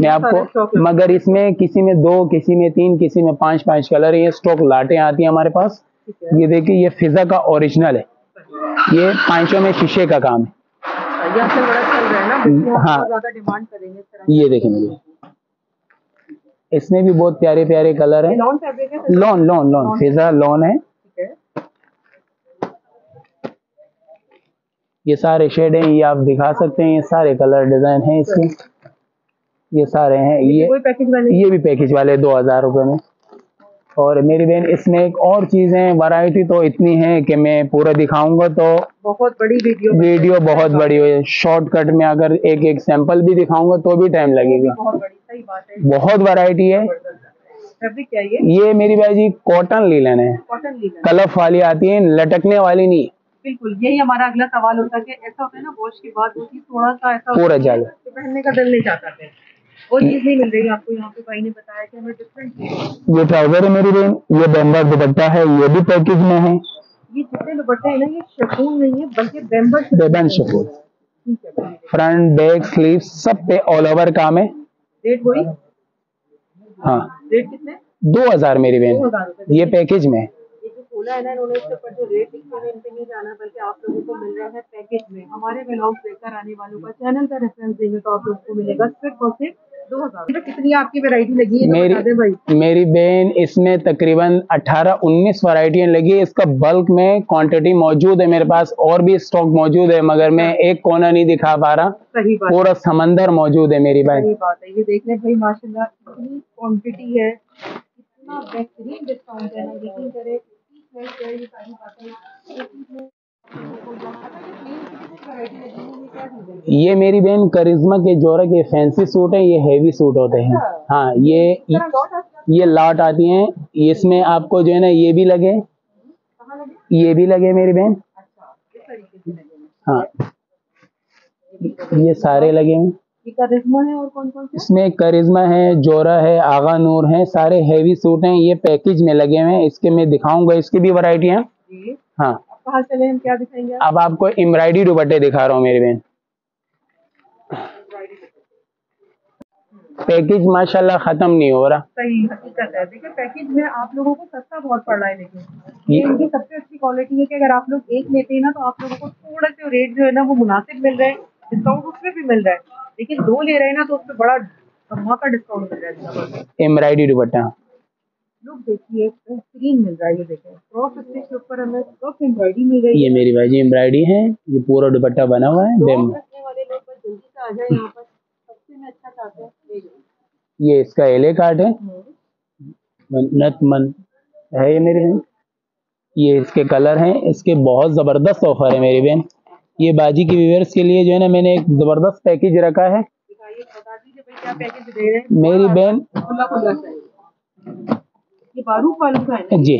मैं आपको मगर इसमें किसी में दो किसी में तीन किसी में पाँच पाँच कलर है। स्टॉक लाटे आती है हमारे पास। ये देखिए ये फिजा का ओरिजिनल है। ये पाँचों में शीशे का काम है। अच्छा, है ये देखें मेरे इसमें भी बहुत प्यारे प्यारे कलर है। लॉन लॉन लॉन फिजा लॉन है। ये सारे शेड हैं ये आप दिखा सकते हैं ये सारे कलर डिज़ाइन हैं इसके। ये सारे हैं ये ये भी पैकेज वाले दो हज़ार रुपए में। और मेरी बहन इसमें एक और चीज़ है वैरायटी तो इतनी है कि मैं पूरा दिखाऊँगा तो बहुत बड़ी वीडियो वीडियो बहुत बड़ी है। शॉर्टकट में अगर एक एक सैंपल भी दिखाऊँगा तो भी टाइम लगेगा। बहुत वैरायटी है। ये? मेरी भाई जी कॉटन लीलन है। कॉटन कलफ वाली आती है लटकने वाली नहीं। बिल्कुल यही हमारा अगला सवाल होता है कि ऐसा होता है ना वॉश के बाद थोड़ा सा ऐसा पूरा। कि पहनने का दिल नहीं चाहता वो चीज़ नहीं मिल रही है आपको यहाँ पे भाई ने बताया कि हमें डिफरेंट ये ट्राउज़र है मेरी बहन ये बेम्बर दुपट्टा है ये भी पैकेज में है। ये जितने दुपट्टे हैं ना ये शकून नहीं है बल्कि बेम्बर बेबन भाई फ्रंट बैक स्लीव सब पे ऑल ओवर काम है। रेट वही? हाँ। रेट कितने? दो हज़ार मेरी बहन। ये पैकेज में है। ये जो खोला है ना इन्होंने इसके ऊपर जो रेट लिखे हैं, इन पे नहीं जाना बल्कि आप लोगों को मिल रहा है पैकेज में। हमारे ब्लॉग देखकर आने वालों का चैनल का रेफरेंस देंगे तो आप लोगों को मिलेगा। सिर्फ़ और सिर्फ़ दो हज़ार। कितनी आपकी वैरायटी लगी है? तो मेरी भाई। मेरी बहन इसमें तकरीबन 18-19 वैरायटियाँ लगी है। इसका बल्क में क्वांटिटी मौजूद है मेरे पास और भी स्टॉक मौजूद है मगर मैं एक कोना नहीं दिखा पा रहा। पूरा समंदर मौजूद है मेरी बहन। सही बात है। ये देख रहे भाई माशाल्लाह इतनी क्वांटिटी है इतना बेहतरीन डिस्काउंट है। ना यकीन करें इतनी ये सारी बातें ये मेरी बहन करिश्मा के जोरा के फैंसी सूट है ये हैवी सूट होते हैं। हाँ ये ये लाट आती हैं। इसमें आपको जो है ना ये भी लगे। ये भी लगे मेरी बहन। अच्छा हैं। ये सारे लगे हैं। ये है और कौन कौन से? इसमें करिश्मा है जोरा है आगा नूर है सारे हैवी सूट हैं। ये पैकेज में लगे हुए हैं। इसके मैं दिखाऊँगा इसकी भी वैरायटी है। हाँ। चले हम क्या दिखाएँगे अब आपको एम्ब्रॉयडरी दुपट्टे दिखा रहा हूँ मेरी बहन। पैकेज माशाल्लाह खत्म नहीं हो रहा। सही हकीकत है। देखिए पैकेज में आप लोगों को सस्ता बहुत पड़ रहा है लेकिन ये इनकी सबसे अच्छी क्वालिटी है कि अगर आप लोग एक लेते हैं ना तो आप लोगों को थोड़ा सा रेट जो है ना वो मुनासिब मिल रहा है। डिस्काउंट उसमें भी मिल रहा है। लेकिन दो ले रहे हैं ना तो उसमें बड़ा धमाका डिस्काउंट मिल रहा है। एम्ब्रॉयडरी दुपट्टा। लुक देखिए बेहतरीन मिल रहा है ये देखें क्रॉस स्टिच के ऊपर हमें एम्ब्रॉयडरी मिल रही ये मेरी भाई एम्ब्रॉयडरी है ये पूरा दुपट्टा बना हुआ है बेम वाले लोग जल्दी से आ जाए यहाँ पर। सस्ते में अच्छा चाहते हैं। ये इसका एले कार्ड है। मन्नत मन है ये मेरी बहन ये इसके कलर हैं। इसके बहुत ज़बरदस्त ऑफ़र है मेरी बहन। ये बाजी की व्यूअर्स के लिए जो है ना मैंने एक ज़बरदस्त पैकेज रखा है। मेरी बहन जी।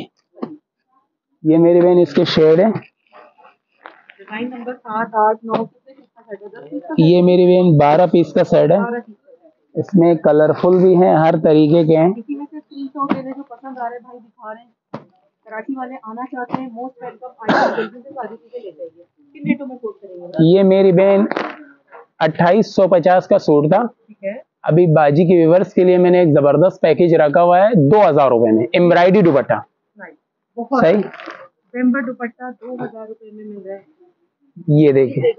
ये मेरी बहन इसके शेड है। ये मेरी बहन बारह पीस का सेट है। इसमें कलरफुल भी हैं हर तरीके के हैं। हैं हैं। हैं ये मेरी बहन अट्ठाईस सौ पचास का सूट था। ठीक है। अभी बाजी के व्यूवर्स के लिए मैंने एक ज़बरदस्त पैकेज रखा हुआ है दो हज़ार रूपए में एम्ब्रॉयडरी दुपट्टा। सही? दुपट्टा दो हज़ार रुपए में मिल रहा है। ये देखिए।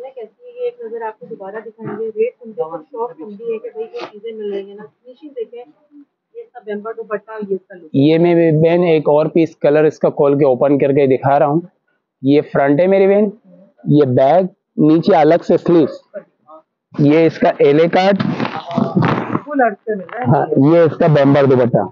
ये एक नज़र आपको दोबारा दिखाएँगे। रेट सुनते तो शौक समझी है कि भाई ये चीज़ें मिल रही है ना। फिनिशिंग देखें ये मैं बहन एक और पीस कलर इसका खोल के ओपन करके दिखा रहा हूँ। ये फ्रंट है मेरी बहन ये बैग नीचे अलग से स्लीव ये इसका एले कार्ड है। ये इसका बेम्बर दुपट्टा।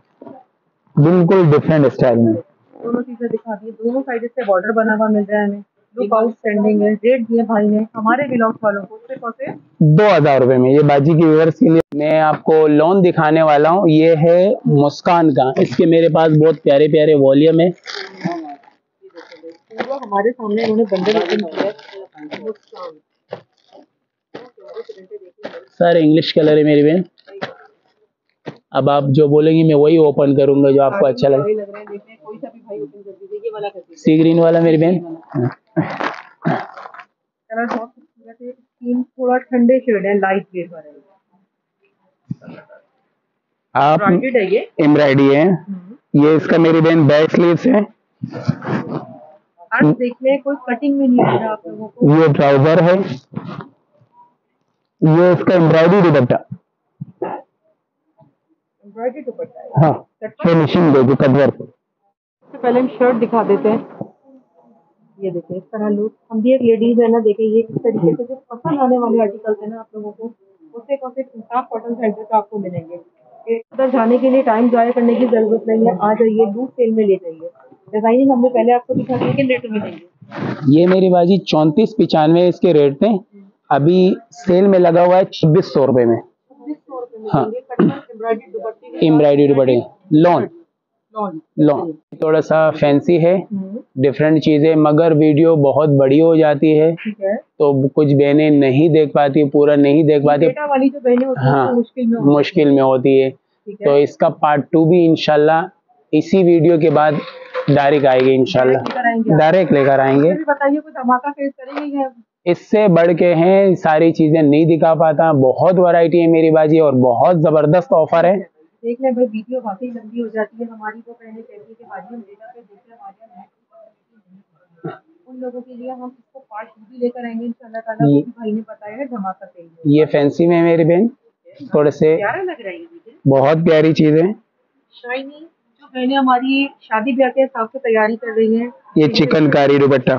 बिल्कुल डिफरेंट स्टाइल में। दोनों चीज़ें दिखा दी। दोनों साइड से बॉर्डर बना हुआ मिल रहा है हमें। है रेट दिए भाई ने हमारे ब्लॉग वालों को सिर्फ़ और सिर्फ़ दो हज़ार रुपए में ये बाजी की के लिए। मैं आपको लोन दिखाने वाला हूँ ये है मुस्कान का। इसके मेरे पास बहुत प्यारे प्यारे वॉल्यूम है। हमारे सामने उन्होंने बंडल सर इंग्लिश कलर है मेरी बहन। अब आप जो बोलेंगे मैं वही ओपन करूँगा जो आपको अच्छा लगे। सी ग्रीन वाला मेरी बहन? कलर बहुत खूबसूरत है स्किन थोड़ा ठंडे शेड है लाइट वेट वाला। है आप है ये? एम्ब्रॉयडरी है। ये इसका मेरी बहन बैक स्लीव्स है। आज देख लें कोई कटिंग में नहीं मिल रहा आप लोगों को। ये ट्राउज़र है। ये इसका एम्ब्रॉयडरी दुपट्टा। एम्ब्रॉयडरी दुपट्टा है। हाँ फिनिशिंग देखिए कटवर्क सबसे पहले हम शर्ट दिखा देते हैं। ये देखिए इस तरह लुक हम भी एक लेडीज़ है ना देखें ये इस तरीके से जो पसंद आने वाले आर्टिकल्स है ना आप लोगों को उससे कौन से इंसाफ कॉटन सेंटर पे आपको मिलेंगे। इधर जाने के लिए टाइम जाया करने की ज़रूरत नहीं है आ जाइए लूट सेल में ले जाइए। डिज़ाइनिंग हमने पहले आपको दिखा दी किन रेटों में देंगे ये मेरी बाजी चौंतीस पिचानवे इसके रेट थे अभी सेल में लगा हुआ है छब्बीस सौ रुपए में। हाँ। एम्ब्रॉयडरी दुपट्टे। के एम्ब्रॉयडरी दुपट्टे लोन लॉन लोन थोड़ा सा फैंसी है हम्म, डिफरेंट चीज़ें मगर वीडियो बहुत बड़ी हो जाती है। तो कुछ बहनें नहीं देख पाती पूरा नहीं देख पाती। वाली जो बहनें होती हाँ मुश्किल में होती मुश्किल में होती है। तो इसका पार्ट टू भी इनशाला इसी वीडियो के बाद डायरेक्ट आएगी आप। डायरेक्ट लेकर आएँगे। बताइए कोई धमाका फेस करेंगे इससे बढ़ के हैं सारी चीज़ें नहीं दिखा पाता। बहुत वैरायटी है मेरी बाजी और बहुत ज़बरदस्त ऑफ़र है। देख लें भाई वीडियो वाकई लंबी हो जाती है। हमारी तो पहले कहती है कि भाजी हम डेटा पे देख रहे हैं हमारे यहाँ। उन लोगों के लिए हम इसको पार्ट टू भी लेकर आएँगे इंशाल्लाह ताला वो भाई ने बताया है धमाका में ये फैंसी में मेरी बहन? थोड़े से प्यारा लग रहा है मुझे। बहुत प्यारी चीज़ है। शाइनी जो बहनें हमारी शादी ब्याह के हिसाब से तैयारी कर रही है ये चिकनकारी दुपट्टा।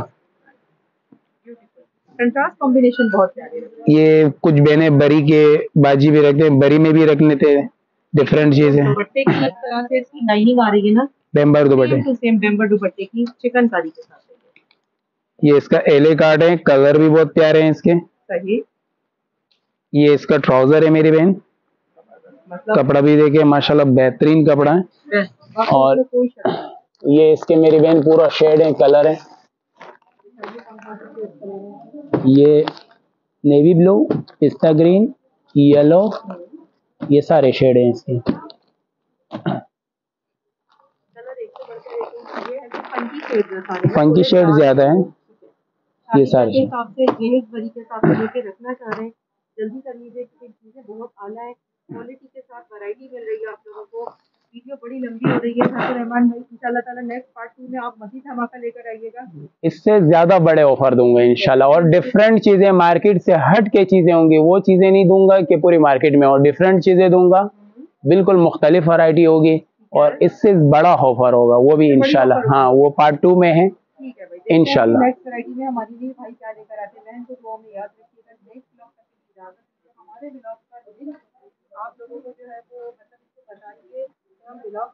कंट्रास्ट कॉम्बिनेशन बहुत प्यारे ये कुछ बहने बरी के बाजी भी रखते हैं बरी में भी रख लेते हैं। डिफरेंट चीज़ें दुपट्टे की इस तरह से इसकी लाइनिंग आ रही है ना बेम्बर दुपट्टे। टू सेम बेम्बर दुपट्टे की चिकनकारी के साथ। ये इसका एले कार्ड है। कलर भी बहुत प्यारे हैं इसके। सही। ये इसका ट्राउज़र है मेरी बहन। मतलब कपड़ा भी देखिए माशाल्लाह बेहतरीन कपड़ा है। और- शक नहीं। ये इसके मेरी बहन पूरा शेड है कलर है। ये navy blue pista green yellow ये सारे शेड हैं इसके। फंकी शेड ज़्यादा है। ये सारे के हिसाब से जहेज बरी के हिसाब लेके रखना चाह रहे हैं। जल्दी कर लीजिए क्योंकि चीज़ें बहुत आला है। क्वालिटी के साथ वैरायटी मिल रही है आप लोगों को। वीडियो बड़ी लंबी हो रही है। साकिर रहमान भाई इंशाल्लाह ताला नेक्स्ट पार्ट टू में आप मजीद धमाका लेकर आइएगा। इससे ज़्यादा बड़े ऑफ़र दूँगा इंशाल्लाह। और डिफरेंट चीज़ें मार्केट से हट के चीज़ें होंगी। वो चीज़ें नहीं दूँगा कि पूरी मार्केट में और डिफरेंट चीज़ें दूँगा। बिल्कुल मुख्तलिफ़ वैरायटी होगी और इससे बड़ा ऑफ़र होगा वो भी इंशाल्लाह। हाँ वो पार्ट टू में है। ठीक भाई इंशाल्लाह। नेक्स्ट वैरायटी में हमारे लिए भाई क्या लेकर आते बहन को दुआ याद रखिएगा। नेक्स्ट ब्लॉग तक इजाज़त हमारे ब्लॉग का आप लोगों को जो है ब्लॉग